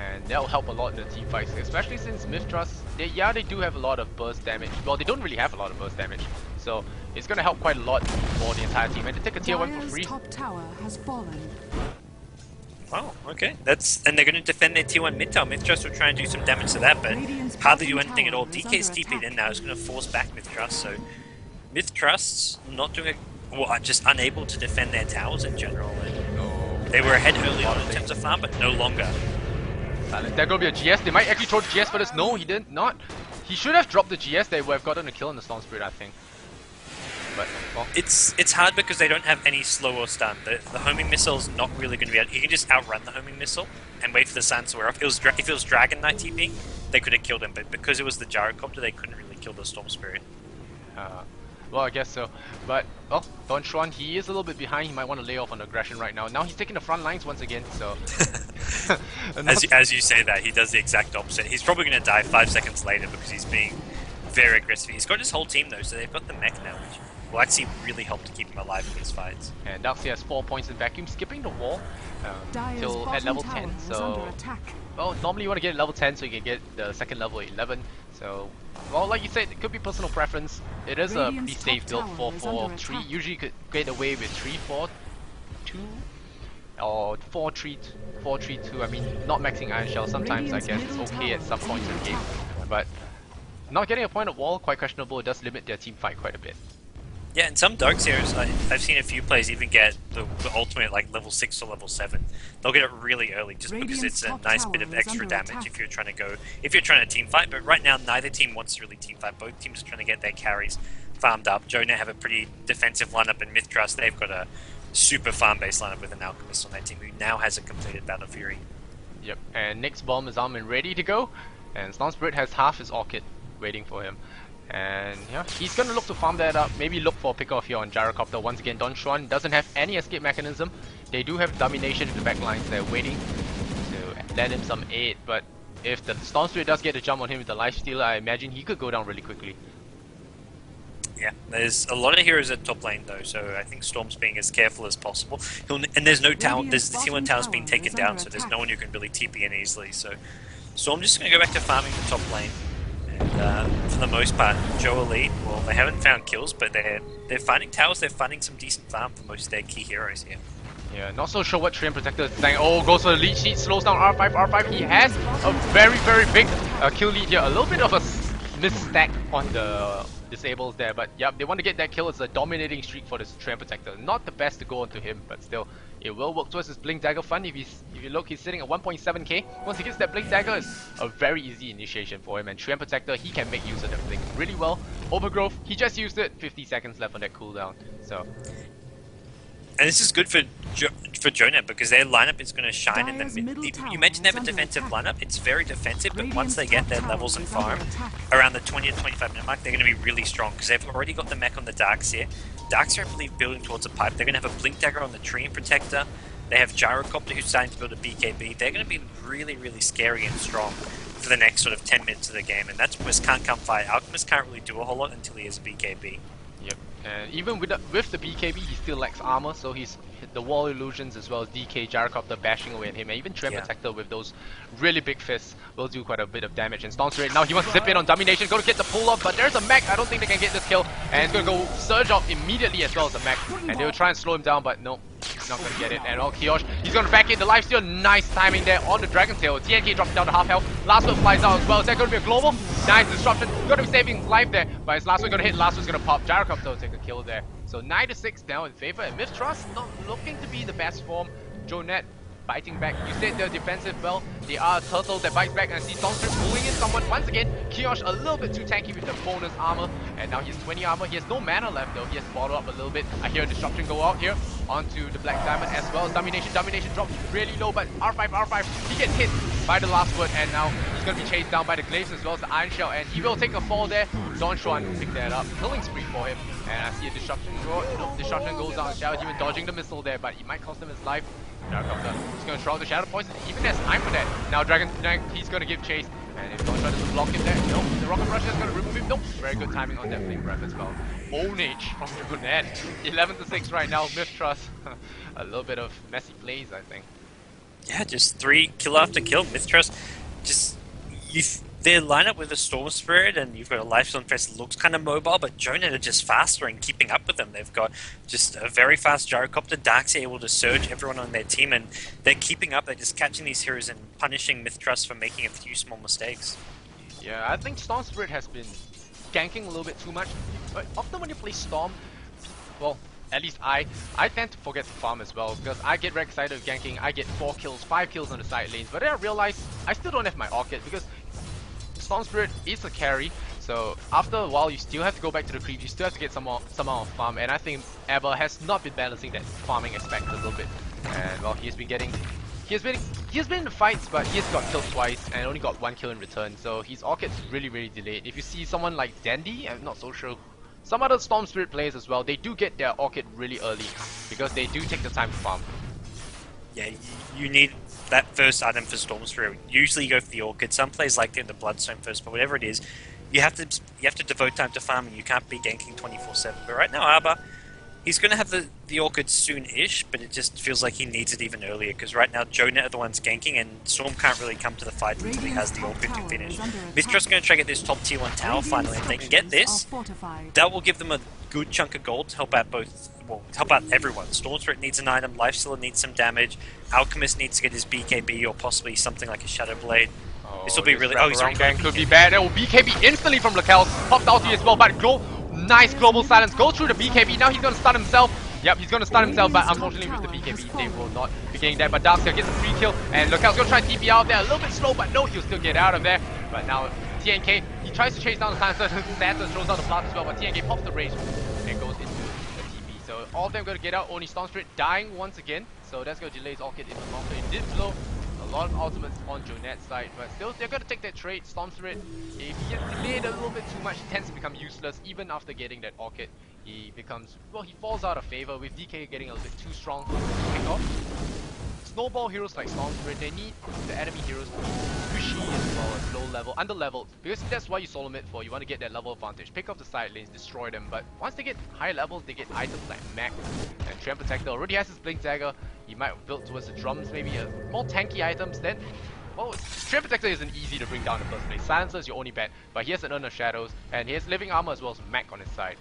And that'll help a lot in the team fights, especially since MiTH Trust, they, yeah, they do have a lot of burst damage. Well, they don't really have a lot of burst damage. So it's gonna help quite a lot for the entire team. And to take a tier 1 for free, top tower has fallen. Oh, okay. That's and they're going to defend their tier one mid tower. MiTH Trust will try and do some damage to that, but hardly do anything at all. tower is DK's under TP'd in attack. now is going to force back MiTH Trust, so Myth Trusts not doing a, well, are just unable to defend their towers in general. And they were ahead early on in terms of farm, but no longer. Silent. There gonna be a GS. They might actually throw the GS for this. No, he did not. He should have dropped the GS. They would have gotten a kill on the Storm Spirit, I think. But well, It's it's hard because they don't have any slow or stun. The, the homing missile's not really going to be able. You can just outrun the homing missile and wait for the sun to wear off. It was if it was Dragon Knight TP, they could have killed him, but because it was the gyrocopter, they couldn't really kill the Storm Spirit. uh, well, I guess so. But well, Don Juan, he is a little bit behind. He might want to lay off on aggression right now. Now he's taking the front lines once again. So As, you- as you say that, he does the exact opposite. He's probably going to die five seconds later because he's being very aggressive. He's got his whole team though, so they've got the mech now, which will actually really help to keep him alive in these fights. and Darkseer has four points in vacuum, skipping the wall um, till at level 10. So under. Well, normally you want to get level 10 so you can get the second level 11. So, well, like you said, it could be personal preference. It is a Radiant's pretty safe build tower 4 is 4 under 3. attack. Usually you could get away with 3 4 2 or 4 3 t- 4 3 2. I mean, not maxing Ion Shell sometimes I guess it's okay at some points in the game. But not getting a point of wall, quite questionable. It does limit their team fight quite a bit. Yeah, in some Dark Series, I, I've seen a few players even get the, the ultimate like level 6 or level 7. They'll get it really early just because it's a nice bit of extra damage attack. if you're trying to go, if you're trying to team fight. But right now, neither team wants to really team fight. Both teams are trying to get their carries farmed up. JoeNet have a pretty defensive lineup, and MiTH Trust, they've got a super farm based lineup with an Alchemist on their team who now has a completed Battle Fury. Yep, and Nick's bomb is armed and ready to go. And Storm Spirit has half his Orchid waiting for him. And yeah, he's gonna look to farm that up. Maybe look for a pick off here on Gyrocopter. Once again, Don Juan doesn't have any escape mechanism. They do have domination in the back lines. They're waiting to lend him some aid. But if the Storm Spirit does get a jump on him with the Life Stealer, I imagine he could go down really quickly. Yeah, there's a lot of heroes at top lane though, so I think Storm's being as careful as possible. He'll, and there's no tower, there's the T1 bottom tower's been taken down, under so there's no one who can really TP in easily. So Storm just going to go back to farming the top lane. Uh, for the most part, Joe Elite, well, they haven't found kills, but they're they're finding towers. They're finding some decent farm for most of their key heroes here. Yeah, not so sure what Treant Protector is saying. Oh, goes for the Leech Seed, slows down R5, R5. He has a very, very big uh, kill lead here. A little bit of a misstack on the disables there, but yep, they want to get that kill. It's a dominating streak for this Treant Protector. Not the best to go onto him, but still, it will work towards his Blink Dagger fun. If, he's, if you look, he's sitting at 1.7k. Once he gets that Blink Dagger, it's a very easy initiation for him. And Treant Protector, he can make use of that Blink really well. Overgrowth, he just used it. 50 seconds left on that cooldown. So, And this is good for jo- for JoeNet because their lineup is going to shine in the middle mid. You mentioned they have a defensive attack. lineup. It's very defensive, but once they get their levels and farm around the 20 to 25 minute mark, they're going to be really strong because they've already got the mech on the Darkseer. Darkseer, I believe, building towards a pipe. They're going to have a Blink Dagger on the Tree and Protector. They have Gyrocopter who's starting to build a BKB. They're going to be really, really scary and strong for the next sort of 10 minutes of the game, and that's where can't come fight. Alchemist can't really do a whole lot until he has a BKB. Yep, and even with the, with the BKB, he still lacks armor, so he's the wall illusions as well as DK Gyrocopter bashing away at him, and even Treant Yeah. Protector with those really big fists will do quite a bit of damage. And Storm Spirit now he wants to zip in on Domination, going to get the pull up, but there's a mech. I don't think they can get this kill, and it's going to go surge off immediately as well as the mech, and they will try and slow him down, but no. He's not gonna get it, and oh, Kiosh, he's gonna back in the life steal. Nice timing there on the Dragon Tail. TNK drops down to half health. Last one flies out as well. Is that gonna be a global? Nice disruption. Gonna be saving life there, but his last one gonna hit. Last one's gonna pop. Gyrocopter will take a kill there. So 9 to 6 now in favor, and MiTH Trust not looking to be the best form. Jonette biting back. You said they're defensive well. They are turtle that bites back and see Storm Spirit pulling in someone once again. Kiosh a little bit too tanky with the bonus armor. And now he has 20 armor. He has no mana left though. He has bottled up a little bit. I hear disruption go out here onto the Black Diamond as well. Domination, domination drops really low, but R5, R5, he gets hit by the last word and now he's gonna be chased down by the Glaives as well as the Ion Shell and he will take a fall there. Don will pick that up. Killing spree for him. And I see a disruption go no, disruption goes on Shadow Demon dodging the missile there, but he might cost him his life. Gyrocopter. He's gonna throw out the Shadow Poison. Even has time for that. Now Dragon Knight, he's gonna give chase. And if Juan doesn't block him there, no, the Rocket Rush is gonna remove him. Nope. Very good timing on that Flame Breath as well. Onage from Dragon Knight. 11 to 6 right now. MiTH Trust. a little bit of messy plays, I think. Yeah, just three kill after kill. MiTH Trust, just you. Their lineup with a Storm Spirit and you've got a Lifestone Fest looks kind of mobile, but JoeNet are just faster and keeping up with them. They've got just a very fast gyrocopter. Dark's able to surge everyone on their team, and they're keeping up. They're just catching these heroes and punishing MiTH Trust for making a few small mistakes. Yeah, I think Storm Spirit has been ganking a little bit too much. But often when you play Storm, well, at least I, I tend to forget to farm as well because I get very excited with ganking. I get 4 kills, 5 kills on the side lanes, but then I realize I still don't have my Orchid because Storm Spirit is a carry. So after a while, you still have to go back to the creep. You still have to get some more, some amount of farm, and I think Ever has not been balancing that farming aspect a little bit. And well, he's been getting, he's been, he's been in the fights, but he's got killed twice and only got one kill in return. So his Orchid's really, really delayed. If you see someone like Dandy, I'm not so sure. Some other Storm Spirit players as well, they do get their Orchid really early because they do take the time to farm. Yeah, you need that first item for Storm's Spirit. Usually you go for the Orchid. Some players like get the Bloodstone first, but whatever it is, you have to you have to devote time to farming. You can't be ganking 24/7. But right now, Arbor, he's going to have the, the Orchid soon-ish, but it just feels like he needs it even earlier because right now JoeNet are the ones ganking, and Storm can't really come to the fight until he has the Orchid to finish. Mistress going to try to get this top tier one tower finally. If they can get this, that will give them a good chunk of gold to help out both. Well, help out everyone. Storm Spirit needs an item. Lifestealer needs some damage. Alchemist needs to get his BKB or possibly something like a Shadow Blade. Oh, This will be really- oh, he's wrong gang could be bad. Oh, BKB instantly from Lakelz. Popped ulti as well, but glo nice global silence. Go through the BKB. Now he's gonna stun himself. Yep, he's gonna stun himself, but unfortunately with the BKB, they will not be getting that. But Darkseer gets a free kill, and Lakelz's gonna try to TP out there. A little bit slow, but no, he'll still get out of there. But now TNK, he tries to chase down the silencer. Santa throws out the blast as well, but TNK pops the rage all of them gonna get out. Only Storm Spirit dying once again. So that's gonna delay his Orchid even longer. It did blow a lot of ultimates on JoeNet's side, but still they're gonna take that trade. Storm Spirit, if he gets delayed a little bit too much, tends to become useless even after getting that Orchid. He becomes, well, he falls out of favor with DK getting a little bit too strong to pick off. Snowball heroes like Storm they need the enemy heroes to be squishy as well as low level, under leveled, because that's why you solo mid for. You want to get that level advantage. Pick off the side lanes, destroy them, but once they get high levels, they get items like Mech and Treant Protector. Already has his Blink Dagger, he might build towards the drums, maybe a more tanky items, then well, Treant Protector isn't easy to bring down in the first place. Silencer is your only bet, but he has an Urn of Shadows, and he has Living Armor as well as Mech on his side.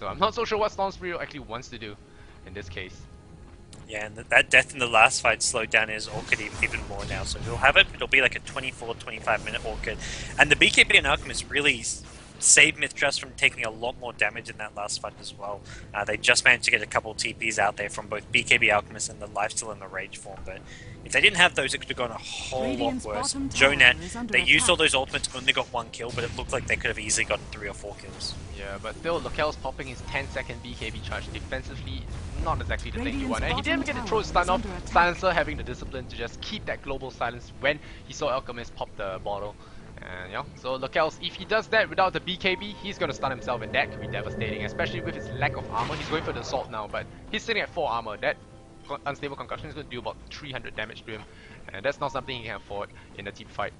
So I'm not so sure what Storm actually wants to do in this case. Yeah, and that death in the last fight slowed down his Orchid even more now. So he'll have it, but it'll be like a 24, 25 minute Orchid. And the BKB and Alchemist really saved MiTH Trust from taking a lot more damage in that last fight as well. Uh, they just managed to get a couple TPs out there from both BKB Alchemist and the Lifesteal and the Rage form. But if they didn't have those, it could have gone a whole Radiant's lot worse. bottom tower JoeNet, is under they used all those ultimates, only got one kill, but it looked like they could have easily gotten three or four kills. Yeah, but still, Lakelz's popping his 10 second BKB charge defensively, not exactly the thing you want. And he didn't bottom get to throw his stun off. under. Silencer having the discipline to just keep that global silence when he saw Alchemist pop the bottle. And yeah, so Lakelz's, if he does that without the BKB, he's gonna stun himself, and that could be devastating, especially with his lack of armor. He's going for the assault now, but he's sitting at 4 armor. That unstable concussion is gonna do about 300 damage to him, and that's not something he can afford in a team fight.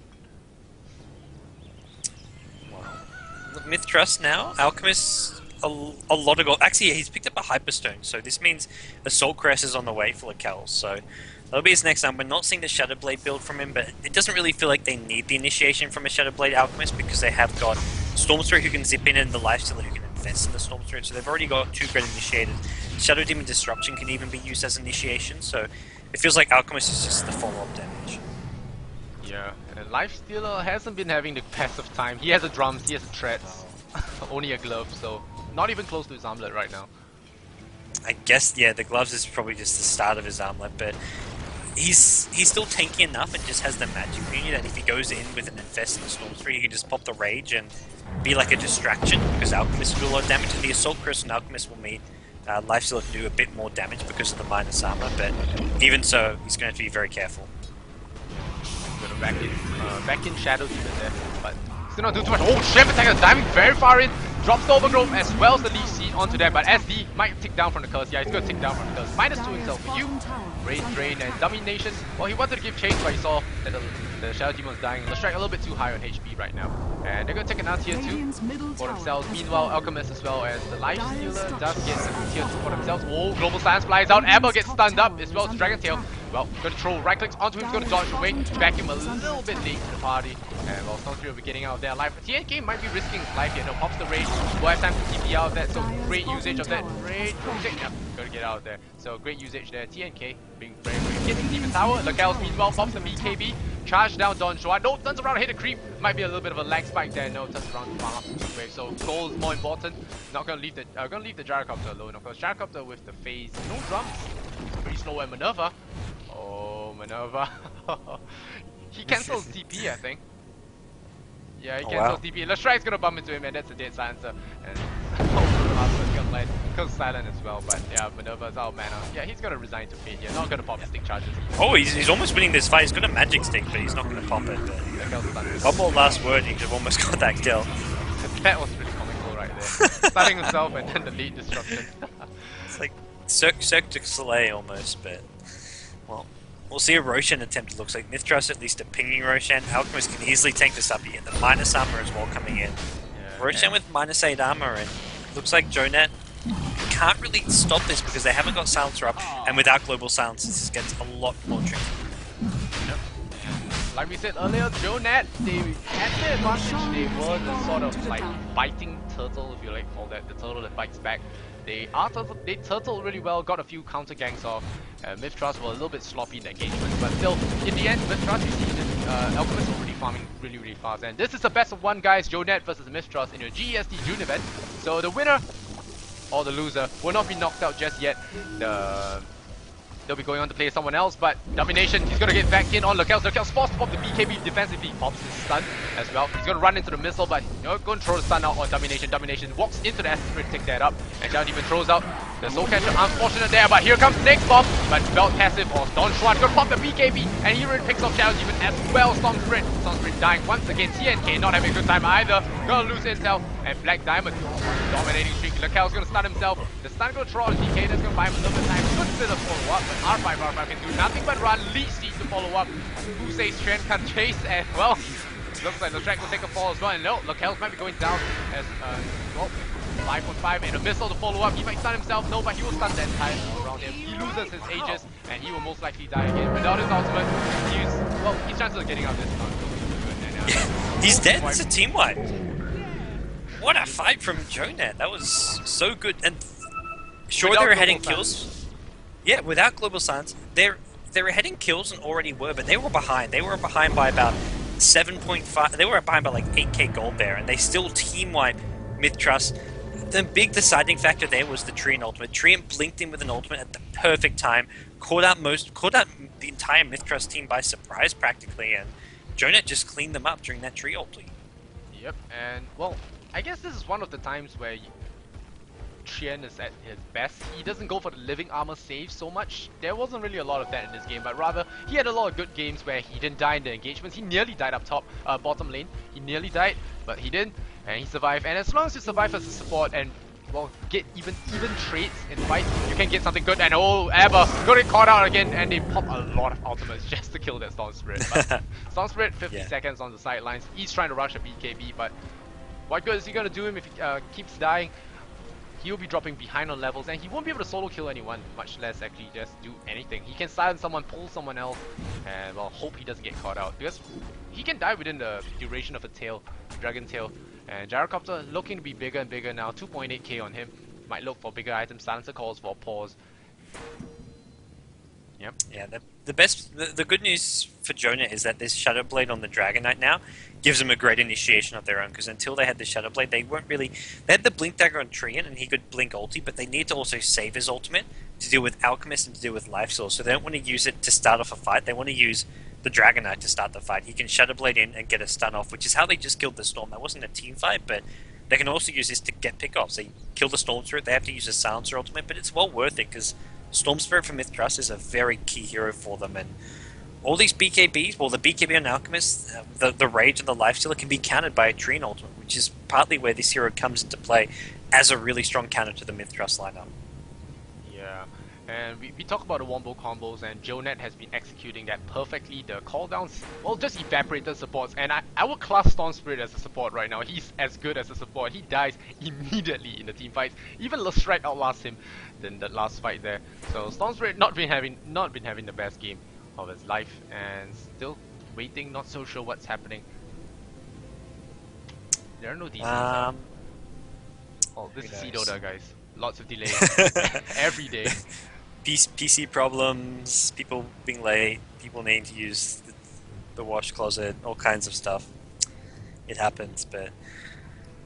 MiTH Trust now, Alchemist, a, a lot of gold. Actually, he's picked up a Hyperstone, so this means Assault Cuirass is on the way for Lakelz. So that'll be his next time. We're not seeing the Shadow Blade build from him, but it doesn't really feel like they need the initiation from a Shadow Blade Alchemist because they have got Storm Spirit who can zip in and the Lifestealer who can invest in the Storm Spirit. So they've already got two great initiators. Shadow Demon Disruption can even be used as initiation, so it feels like Alchemist is just the follow-up damage. Yeah, and Lifestealer hasn't been having the of time. He has a drums, he has a treads, only a glove, so not even close to his armlet right now. I guess yeah, the gloves is probably just the start of his armlet, but he's he's still tanky enough and just has the magic immunity that if he goes in with an infest in the Storm Spirit, he can just pop the rage and be like a distraction because Alchemist will do a lot of damage and the Assault Cuirass and Alchemist will meet uh, Lifestealer to do a bit more damage because of the minus armor, but even so, he's going to have to be very careful. Gonna back in, uh, back in Shadow Demon there, but still not doing too much. Oh, Chef Attacker diving very far in, drops the Overgrowth as well as the Leech Seed onto them, but SD might tick down from the curse. Yeah, he's gonna tick down from the curse. Minus two himself for you. bottom tower Raid is Drain and. Domination. Well, he wanted to give chase, but he saw that the, the Shadow Demon was dying. Leshrac a little bit too high on HP right now. And they're gonna take an out tier 2 for themselves. Meanwhile. Alchemist as well as the Life Stealer does get a tier 2 for themselves. Oh, Global Silence flies out. Amber gets stunned up as well as Dragon Tail. Well, gonna throw right clicks onto him, he's gonna dodge away, back him a little bit late to the party. And well, Storm Spirit will be getting out of there alive. TNK might be risking his life here. No, pops the rage. Will have time to TP out of that. So great usage of that rage. falling. Yep, gotta get out of there. So great usage there. TNK being very, very getting Demon Tower. Lakelz meanwhile pops the BKB. Charge down Don Juan. No, turns around, hit a creep. Might be a little bit of a lag spike there. No, turns around to farm up wave. So goal is more important. Not gonna leave the uh, gonna leave the gyrocopter alone. Of course, gyrocopter with the phase, no drums. Pretty slow at Minerva. Oh, Minerva. he cancels TP, I think. Yeah, he Oh, cancels wow. TP. Leshrac's gonna bump into him, and that's a dead silencer. And the gonna land. Kills silent as well, but yeah, Minerva's out of mana. Yeah, he's gonna resign to fate. Yeah, not gonna pop stick charges. Oh, he's, he's almost winning this fight. He's got a magic stick, but he's not going to pop it. But Lakelz's stunned. one more last word, he could have almost got that kill. That was pretty comical right there. Starting himself and then the lead destruction. It's like Cirque, Cirque du Soleil almost, but well, see a Roshan attempt. It looks like MiTH Trust at least a pinging Roshan. Alchemist can easily tank this up. You get the minus armor as well coming in. yeah, Roshan with minus eight armor, and looks like JoeNet can't really stop this because they haven't got silencer up, and without global silence, this gets a lot more tricky. Like we said earlier, JoeNet, they had the advantage. They were the sort of like biting turtle, if you like call that, the turtle that bites back. They are they turtle really well, got a few counter ganks off. Uh, MiTH Trust were a little bit sloppy in the engagement, but still, in the end, MiTH Trust, you see this uh, Alchemist already farming really, really fast. And this is the best of one, guys. JoeNet versus MiTH Trust in your GEST June event. So the winner or the loser will not be knocked out just yet. The They'll be going on to play someone else, but Domination, he's gonna get back in on Lakelz. Lakelz forced to pop the BKB defensively, pops his stun as well. He's gonna run into the missile, but you know, go and throw the stun out on Domination. Domination walks into the Astrid to take that up, and John even throws out the Soul Catcher. Unfortunate there, but here comes next bomb. But Belt passive or Don Juan gonna pop the BKB, and he really picks off Shadow Demon as well. Storm Spirit, Storm Spirit dying once again. TNK not having a good time either. Gonna lose intel, and Black Diamond dominating streak. Lakelz's gonna stun himself. The stun gonna throw on DK, that's gonna buy him a little bit of time. Good bit of follow up, but R5, R5 can do nothing but run. Least needs to follow up. Who says Treant can chase? And well, looks like the track will take a fall as well. And no, Lakelz's might be going down as uh, well. 5.5 and a missile to follow up. He might stun himself, no, but he will stun the entire team around him. He loses his Aegis and he will most likely die again. Without his ultimate, he's well, his chances of getting out of this are really good. And, uh, He's dead. It's a team wipe. What a fight from JoeNet. That was so good. And sure, Without they were heading kills. Yeah, without global silence, they're they were heading kills and already were, but they were behind. They were behind by about 7.5. They were behind by like 8k gold there, and they still team wipe MiTH Trust. The big deciding factor there was the Treant ultimate. Treant blinked in with an ultimate at the perfect time, caught out most, caught out the entire MiTH Trust team by surprise practically, and JoeNet just cleaned them up during that tree ulti. Yep, and well, I guess this is one of the times where Chien is at his best. He doesn't go for the living armor save so much. There wasn't really a lot of that in this game, but rather he had a lot of good games where he didn't die in the engagements. He nearly died up top, uh, bottom lane. He nearly died, but he didn't, and he survived. And as long as you survive as a support and well, get even even trades in fight, you can get something good. And oh, Ever got get caught out again, and they pop a lot of ultimates just to kill that Storm Spirit. But Storm Spirit, 50 Yeah. seconds on the sidelines. He's trying to rush a BKB, but what good is he gonna do him if he uh, keeps dying? He'll be dropping behind on levels, and he won't be able to solo kill anyone, much less actually just do anything. He can silence someone, pull someone else, and well, hope he doesn't get caught out because he can die within the duration of a tail, dragon tail. And Gyrocopter looking to be bigger and bigger now. 2.8k on him. Might look for bigger items. Silencer calls for pause. Yep. Yeah, the, the best, the, the good news for JoeNet is that this Shadow Blade on the Dragon Knight now gives them a great initiation of their own. Because until they had the Shadow Blade, they weren't really. They had the Blink Dagger on Treant, and he could blink ulti, but they need to also save his ultimate to deal with Alchemist and to deal with Life Source. So they don't want to use it to start off a fight. They want to use the Dragon Knight to start the fight. He can Shadow Blade in and get a stun off, which is how they just killed the Storm. That wasn't a team fight, but they can also use this to get pickoffs. They kill the Storm Spirit. They have to use a Silencer ultimate, but it's well worth it because Storm Spirit from MiTH Trust is a very key hero for them, and all these BKBs, well, the BKB on Alchemist, uh, the, the Rage and the Lifestealer can be countered by a Treant Ultimate, which is partly where this hero comes into play as a really strong counter to the MiTH Trust lineup. And we, we talk about the wombo combos, and JoeNet has been executing that perfectly. The cooldowns, well, just evaporated supports, and I, I would class Storm Spirit as a support right now. He's as good as a support. He dies immediately in the team fights. Even Leshrac outlasts him in that last fight there. So Storm Spirit not been having not been having the best game of his life, and still waiting, not so sure what's happening. There are no DCs. Um, oh, this is knows? SEA Dota, guys. Lots of delays every day. PC, problems, people being late, people needing to use the, the wash closet, all kinds of stuff. It happens, but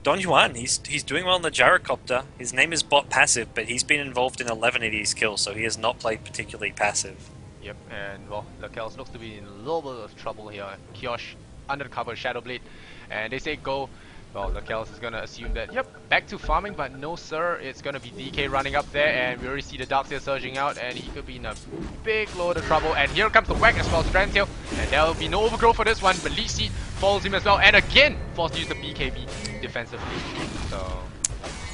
Don Juan, he's he's doing well on the gyrocopter. His name is Bot Passive, but he's been involved in 11 of these kills, so he has not played particularly passive. Yep, and well, Lakelz looks to be in a little bit of trouble here. Kiosh undercover the cover of Shadow Blade, and they say go. Well, Lakelz is gonna assume that, yep, back to farming, but no sir, it's gonna be DK running up there, and we already see the Darkseer surging out, and he could be in a big load of trouble. And here comes the whack as well, Strandtail, and there will be no overgrowth for this one, but Leech Seed follows him as well, and again, forced to use the BKB defensively. So,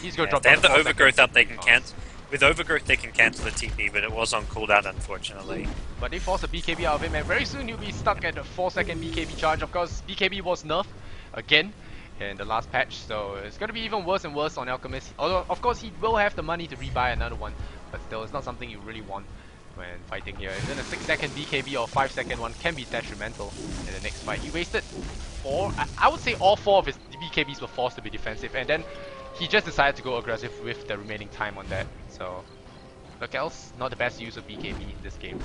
he's gonna Yeah, drop they have the overgrowth seconds. up, they can cancel. With overgrowth, they can cancel the TP, but it was on cooldown, unfortunately. But they forced a BKB out of him, and very soon he'll be stuck at a 4 second BKB charge. Of course, BKB was nerfed again in the last patch, so it's gonna be even worse and worse on Alchemist. Although, of course, he will have the money to rebuy another one, but still, it's not something you really want when fighting here. Then a 6 second BKB or 5 second one can be detrimental in the next fight. He wasted 4, I, I would say all 4 of his BKBs were forced to be defensive, and then he just decided to go aggressive with the remaining time on that. So, look else, not the best use of BKB in this game.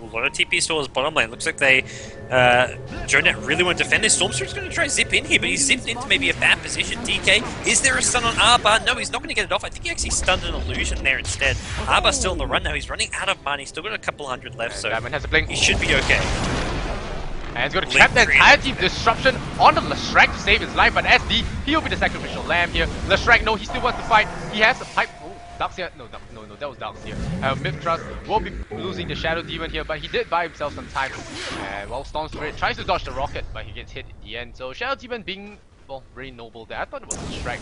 A lot of TP stores bottom lane. Looks like they, uh, JoeNet really want to defend this. Storm Spirit's going to try to zip in here, but he's zipped into maybe a bad position. DK, is there a stun on Arba? No, he's not going to get it off. I think he actually stunned an illusion there instead. Arba's still on the run now. He's running out of money. He's still got a couple hundred left, so Diamond has a blink. he should be okay. And he's going to trap the entire team disruption on the Leshrac to save his life, but SD, he'll be the sacrificial lamb here. Leshrac, no, he still wants to fight. He has the pipe. Darkseer, no, no, no, no, that was Darkseer. Uh, MiTH Trust will be losing the Shadow Demon here, but he did buy himself some time. And well, Storm Spirit tries to dodge the rocket, but he gets hit at the end. So Shadow Demon being, well, very noble there. I thought it was Leshrac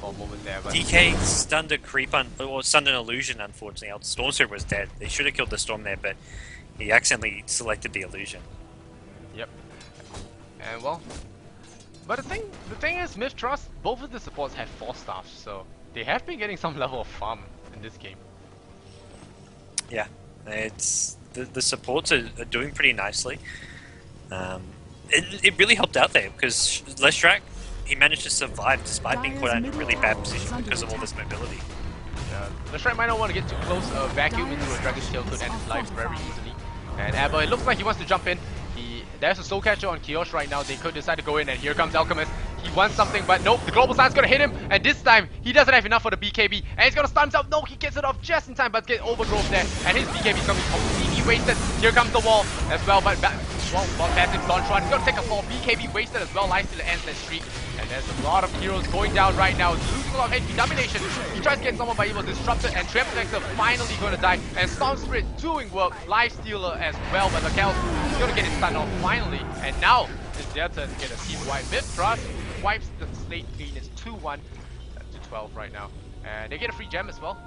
for a moment there, but DK stunned a creep, un- or stunned an illusion, unfortunately. Else Storm Spirit was dead. They should have killed the storm there, but he accidentally selected the illusion. Yep. And well, but the thing, the thing is, MiTH Trust, both of the supports have four staffs, so they have been getting some level of farm in this game. Yeah, it's the, the supports are, are doing pretty nicely. Um, it, it really helped out there because Leshrac he managed to survive despite being put out in a really bad position because of all this mobility. Uh, the might not want to get too close. A vacuum into a Dragon's Tail could end his life very easily. And Abba, it looks like he wants to jump in. He There's a Soul Catcher on Kiosh right now. They could decide to go in, and here comes Alchemist. He wants something, but nope. The Global Sign's gonna hit him, and this time he doesn't have enough for the BKB, and he's gonna stun himself. No, he gets it off just in time, but get overgrowth there, and his BKB's gonna be completely wasted. Here comes the wall as well, but well, well, passive launch one. He's gonna take a fall. BKB wasted as well. Life still ends that streak, and there's a lot of heroes going down right now. He's losing a lot of HP domination. He tries to get someone, but he was disrupted, and Treant Protector finally gonna die, and Storm Spirit doing work. Life Stealer as well, but Lakelz is gonna get his stun off finally, and now it's their turn to get a team wipe. MiTH Trust wipes the slate clean. It's 2-1 to 12 right now, and they get a free gem as well.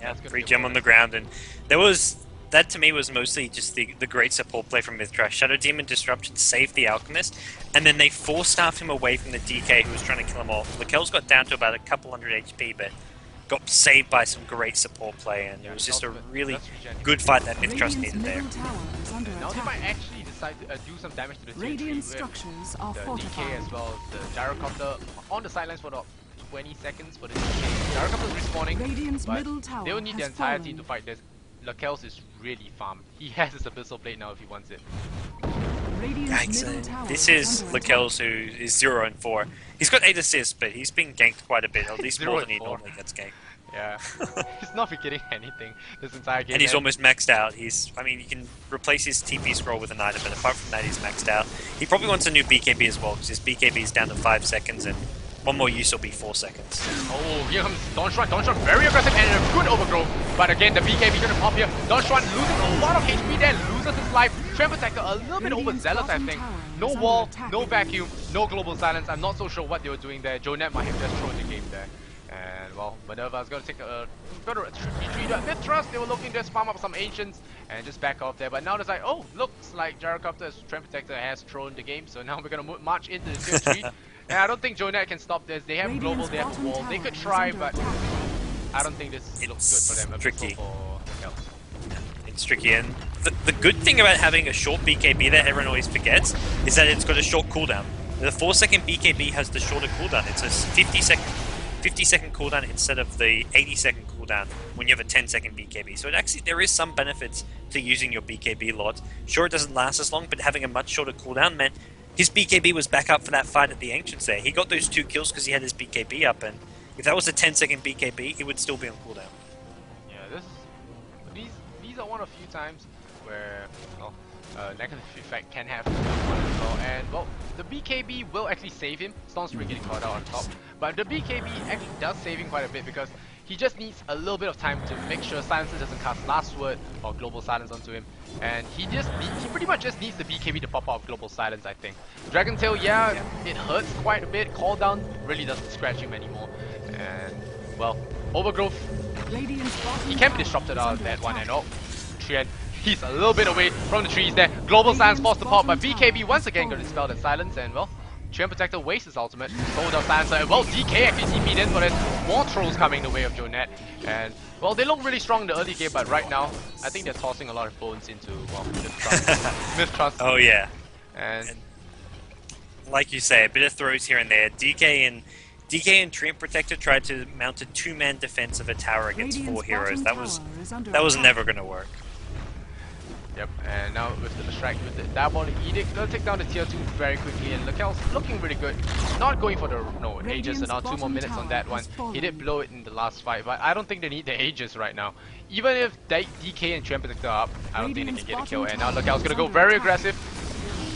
Yeah, free gem on the ground, and there was that to me was mostly just the, the great support play from MiTH Trust. Shadow Demon Disruption saved the Alchemist, and then they force staffed him away from the DK who was trying to kill him off. Lakelz's got down to about a couple hundred HP, but got saved by some great support play, and it was just a really good fight that MiTH Trust Radiant's needed there. Now they might actually decide to uh, do some damage to the Radiant 3 with structures are the DK as well as the gyrocopter on the sidelines for about 20 seconds for the DK. Gyrocopter's respawning, Radiant's but middle tower they will need the entire fallen. team to fight this. Lakelz is really farmed. He has his Abyssal Blade now if he wants it. Radiant's Yikes, uh, this is under Lakelz's who is 0 and 4. He's got 8 assists, but he's been ganked quite a bit, at least more than he four. normally gets ganked. Yeah. He's not getting anything this entire game. And he's eh? almost maxed out. He's, I mean, you can replace his TP scroll with an item, but apart from that, he's maxed out. He probably wants a new BKB as well, because his BKB is down to 5 seconds, and one more use will be 4 seconds. Oh, here comes Don Juan. Donshwan very aggressive and a good overgrowth. But again, the BKB gonna pop here. Don Juan losing a lot of HP there, loses his life. Treant Protector a little bit overzealous, I think. No wall, no vacuum, no global silence. I'm not so sure what they were doing there. JoeNet might have just thrown the game there. And well, Minerva's gonna take a gonna retreat. At MiTH Trust, they were looking to just farm up some ancients and just back off there. But now it's like, oh, looks like Gyrocopter's Treant Protector has thrown the game. So now we're gonna march into the tier 3. And I don't think JoeNet can stop this. They have global, Radiant's they have a wall. They could try, but. I don't think this looks It's good for them. Tricky. For It's tricky, and the, the good thing about having a short BKB that everyone always forgets is that it's got a short cooldown. The 4 second BKB has the shorter cooldown. It's a 50 second, 50 second cooldown instead of the 80 second cooldown when you have a 10 second BKB. So it actually there is some benefits to using your BKB lot. Sure, it doesn't last as long, but having a much shorter cooldown meant his BKB was back up for that fight at the Ancients there. He got those two kills because he had his BKB up, and if that was a 10 second BKB, he would still be on cooldown. Yeah, this these these are one of few times where well, uh, negative effect can have as well. And well, the BKB will actually save him. Stormspirit getting caught out on top, but the BKB actually does save him quite a bit because he just needs a little bit of time to make sure Silencer doesn't cast Last Word or Global Silence onto him. And he just he pretty much just needs the BKB to pop out of Global Silence, I think. Dragon Tail, yeah, it hurts quite a bit. Call down really doesn't scratch him anymore. And well, Overgrowth he can be disrupted is out of that one and oh, Treant, he's a little bit away from the trees there. Global Silence forced to pop, but BKB once again got dispelled in silence and well, Treant Protector wastes his ultimate, so does Silencer, and well, DK actually TP'd in, but there's more trolls coming the way of JoeNet, and well, they look really strong in the early game, but right now, I think they're tossing a lot of bones into, well, MiTH Trust, MiTH Trust, Oh yeah, and and- like you say, a bit of throws here and there. DK and DK and Treant Protector tried to mount a two-man defense of a tower against Radiant's four heroes. That was tower is under that was never gonna work. Yep, and now with the distract with the Diabolic Edict, gonna take down the tier 2 very quickly and Lakelz's looking really good. Not going for the no Aegis and now two more minutes on that one. He did blow it in the last fight, but I don't think they need the Aegis right now. Even if D- DK and Protector are up, I don't think they can get a kill. And now is gonna go very aggressive.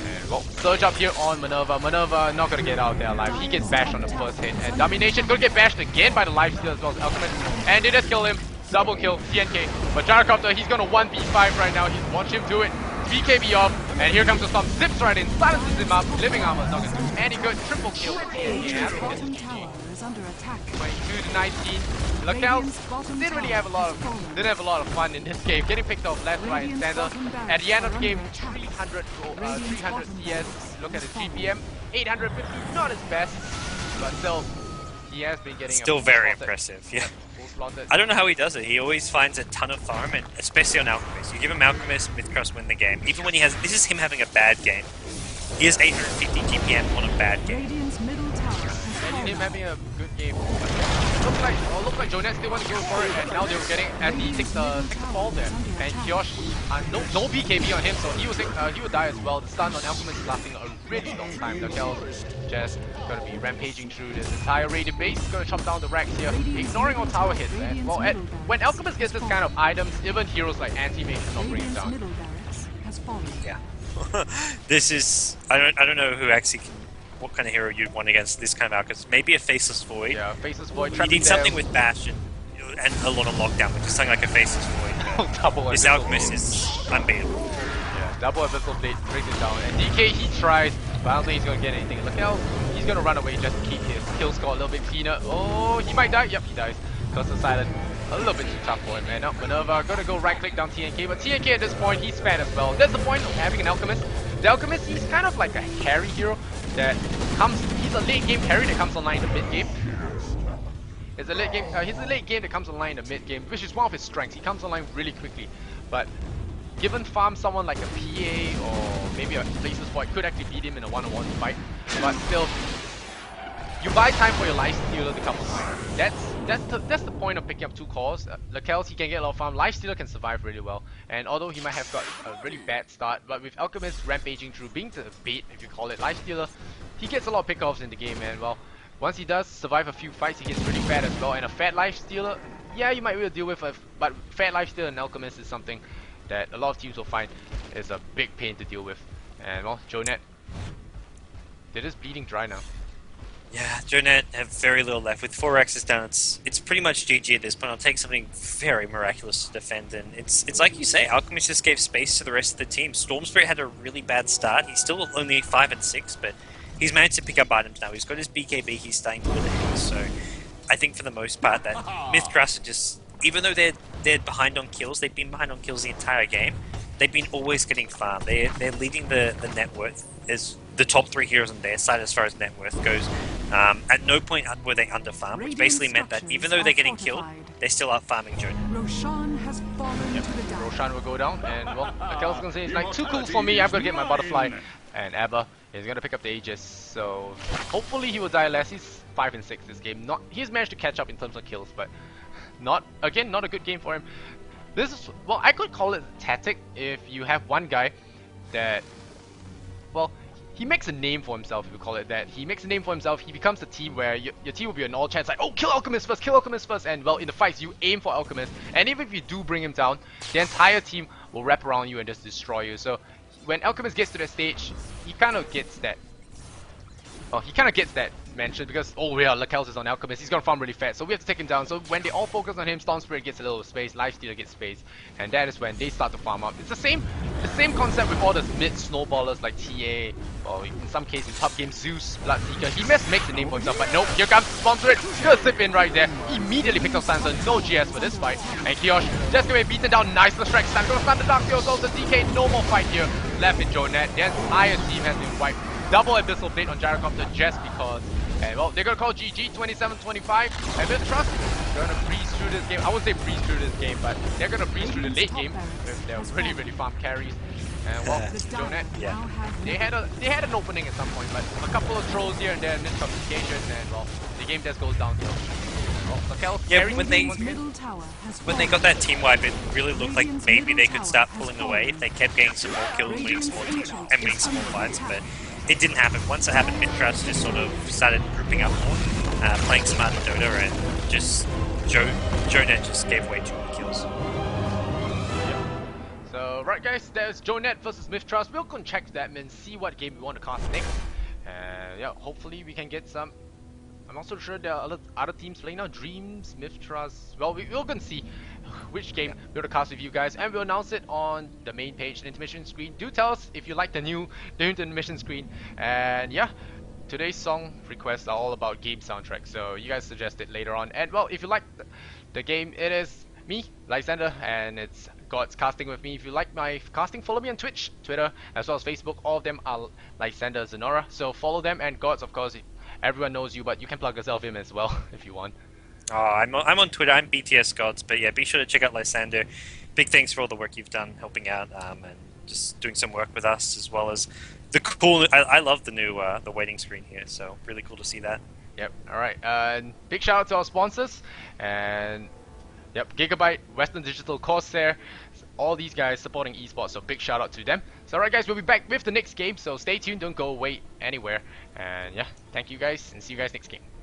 And well, surge up here on Minerva. Minerva not gonna get out there alive. He gets bashed on the first hit. And Domination gonna get bashed again by the lifesteal as well as Alchemist. And they just kill him. Double kill, TNK. But Gyrocopter, he's gonna 1v5 right now. He's watch him do it. BKB off, and here comes the storm. Zips right in, silences him up. Living armor is not gonna do any good. Triple kill. Radiant's Yeah, bottom tower under attack. 22 to 19. Lakelz didn't really have a lot of didn't have a lot of fun in this game. Getting picked off left, right, and center. At the end of the game, 300 goal, uh, 300 CS. Look at his GPM, 850. Not his best, but still, he has been getting Still very impressive. Yeah. Full. I don't know how he does it. He always finds a ton of farm, and especially on Alchemist. You give him Alchemist, MiTH Trust win the game. Even when he has, this is him having a bad game. He has 850 GPM on a bad game. Radiant's middle tower has Imagine him fallen. having a good game. Look like, oh, look like JoeNet still want to go for it, and now they were getting as he takes the sixth fall there, and Kiosh, uh, no, no BKB on him, so he was uh, he would die as well. The stun on Alchemist is lasting a really long time. Lakelz's just gonna be rampaging through this entire raided base, gonna chop down the racks here, ignoring all tower hits. And, well, at, when Alchemist gets this kind of items, even heroes like Anti-Mage cannot bring it down. middle barracks has fallen. Yeah. this is I don't I don't know who actually can what kind of hero you'd want against this kind of Alchemist. Maybe a Faceless Void. Yeah, Faceless Void You trapped need something with Bash and, and a lot of lockdown, which is something like a Faceless Void. double This abyssal Alchemist is unbeatable. Double abyssal blade brings it down. And DK he tries, but I don't think he's gonna get anything. Look how he's gonna run away just to keep his kill score a little bit cleaner. Oh, he might die. Yep, he dies. Because of silent. A little bit too tough for him, man. Now Minerva gonna go right click down TNK, but TNK at this point he's fat as well. That's the point of having an alchemist. The alchemist he's kind of like a carry hero that comes. He's a late game carry that comes online in the mid game. It's a late game. Uh, he's a late game that comes online in the mid game, which is one of his strengths. He comes online really quickly, but given farm someone like a PA or maybe a Faceless Void could actually beat him in a one-on-one fight, but still, you buy time for your life stealer to come online. That's that's the, that's the point of picking up two cores. Uh, Lakelz's he can get a lot of farm. Life stealer can survive really well, and although he might have got a really bad start, but with Alchemist rampaging through, being the bait if you call it, Life stealer, he gets a lot of pickoffs in the game, and well, once he does survive a few fights, he gets really fat as well. And a fat Life stealer, yeah, you might be able to deal with, a, but fat Life stealer and Alchemist is something that a lot of teams will find is a big pain to deal with. And well, JoeNet, they're just bleeding dry now. Yeah, JoeNet have very little left. With four X's down, it's it's pretty much GG at this point. I'll take something very miraculous to defend, and it's it's like you say, Alchemist just gave space to the rest of the team. Stormspirit had a really bad start. He's still only five and six, but he's managed to pick up items now. He's got his BKB. He's staying with it. So I think for the most part that MiTH Trust are just even though they're they're behind on kills, they've been behind on kills the entire game. They've been always getting farm. They're, they're leading the the net worth as the top three heroes on their side as far as net worth goes. Um, at no point were they under farm, which basically meant that even though they're getting killed, they're still out farming JoeNet. Roshan has fallen to the dark. Roshan will go down, and well, Akel's gonna say it's like too cool for me. I'm gonna get my butterfly, and Abba is gonna pick up the Aegis. So hopefully he will die less. He's five and six this game. Not he's managed to catch up in terms of kills, but Not again, not a good game for him. This is well, I could call it tactic if you have one guy that, well, he makes a name for himself. If you call it that, he makes a name for himself. He becomes a team where your, your team will be an all chance like, oh, kill Alchemist first, kill Alchemist first, and well, in the fights you aim for Alchemist, and even if you do bring him down, the entire team will wrap around you and just destroy you. So when Alchemist gets to that stage, he kind of gets that. Well, he kind of gets that mentioned because oh yeah, Lakelz is on Alchemist. He's gonna farm really fast, so we have to take him down. So when they all focus on him, Storm Spirit gets a little space, Lifestealer gets space, and that is when they start to farm up. It's the same, the same concept with all the mid snowballers like TA, or in some cases top game Zeus, Bloodseeker. He must make the name for himself, but nope. Here comes Storm Spirit, gonna slip in right there. Immediately picks up Sansa. No GS for this fight, and Kiosh just gonna be beaten down. Nice the strike. Time gonna start the Dark Seals. Also DK. No more fight here left in JoeNet. The entire team has been wiped. Double Abyssal Blade on Gyrocopter just because. And well, they're gonna call GG 27-25. And then Trust gonna breeze through this game. I wouldn't say breeze through this game, but they're gonna breeze through the late game with their really, really farm carries. And well, The JoeNet, Yeah. they had a they had an opening at some point, but a couple of trolls here and there, miscommunication, and well, the game just goes downhill. Well, Yeah, when they- team once again. middle tower has When they got that team wipe, it really looked like maybe they could start pulling away if they kept getting some more kills, winning some more teams, and winning some more fights, but it didn't happen. Once it happened, MiTH Trust just sort of started grouping up more, uh, playing smart Dota, and just JoeNet just gave way too many kills. So, right guys, there's JoeNet versus MiTH Trust. We'll go and check that and see what game we want to cast next. And yeah, hopefully we can get some. I'm also sure there are other, other teams playing now. DreamZ, Mithras. Well, we, we'll go and see which game we're going to cast with you guys. And we'll announce it on the main page, the intermission screen. Do tell us if you like the new, the intermission screen. And yeah, today's song requests are all about game soundtrack. So you guys suggest it later on. And well, if you like the, the game, it is me, Lysander, and it's God's casting with me. If you like my casting, follow me on Twitch, Twitter, as well as Facebook. All of them are Lysander Zenora. So follow them and GodZ, of course. Everyone knows you, but you can plug yourself in as well if you want. Oh, I'm, on- I'm on Twitter, I'm BTS GodZ, but yeah, be sure to check out Lysander. Big thanks for all the work you've done helping out um, and just doing some work with us, as well as the cool. I, I love the new uh, the waiting screen here, so really cool to see that. Yep. All right. Uh, and big shout out to our sponsors and yep, Gigabyte, Western Digital, Corsair, all these guys supporting esports. So big shout out to them. So alright, guys, we'll be back with the next game. So stay tuned. Don't go away anywhere. And yeah, thank you guys, and see you guys next game.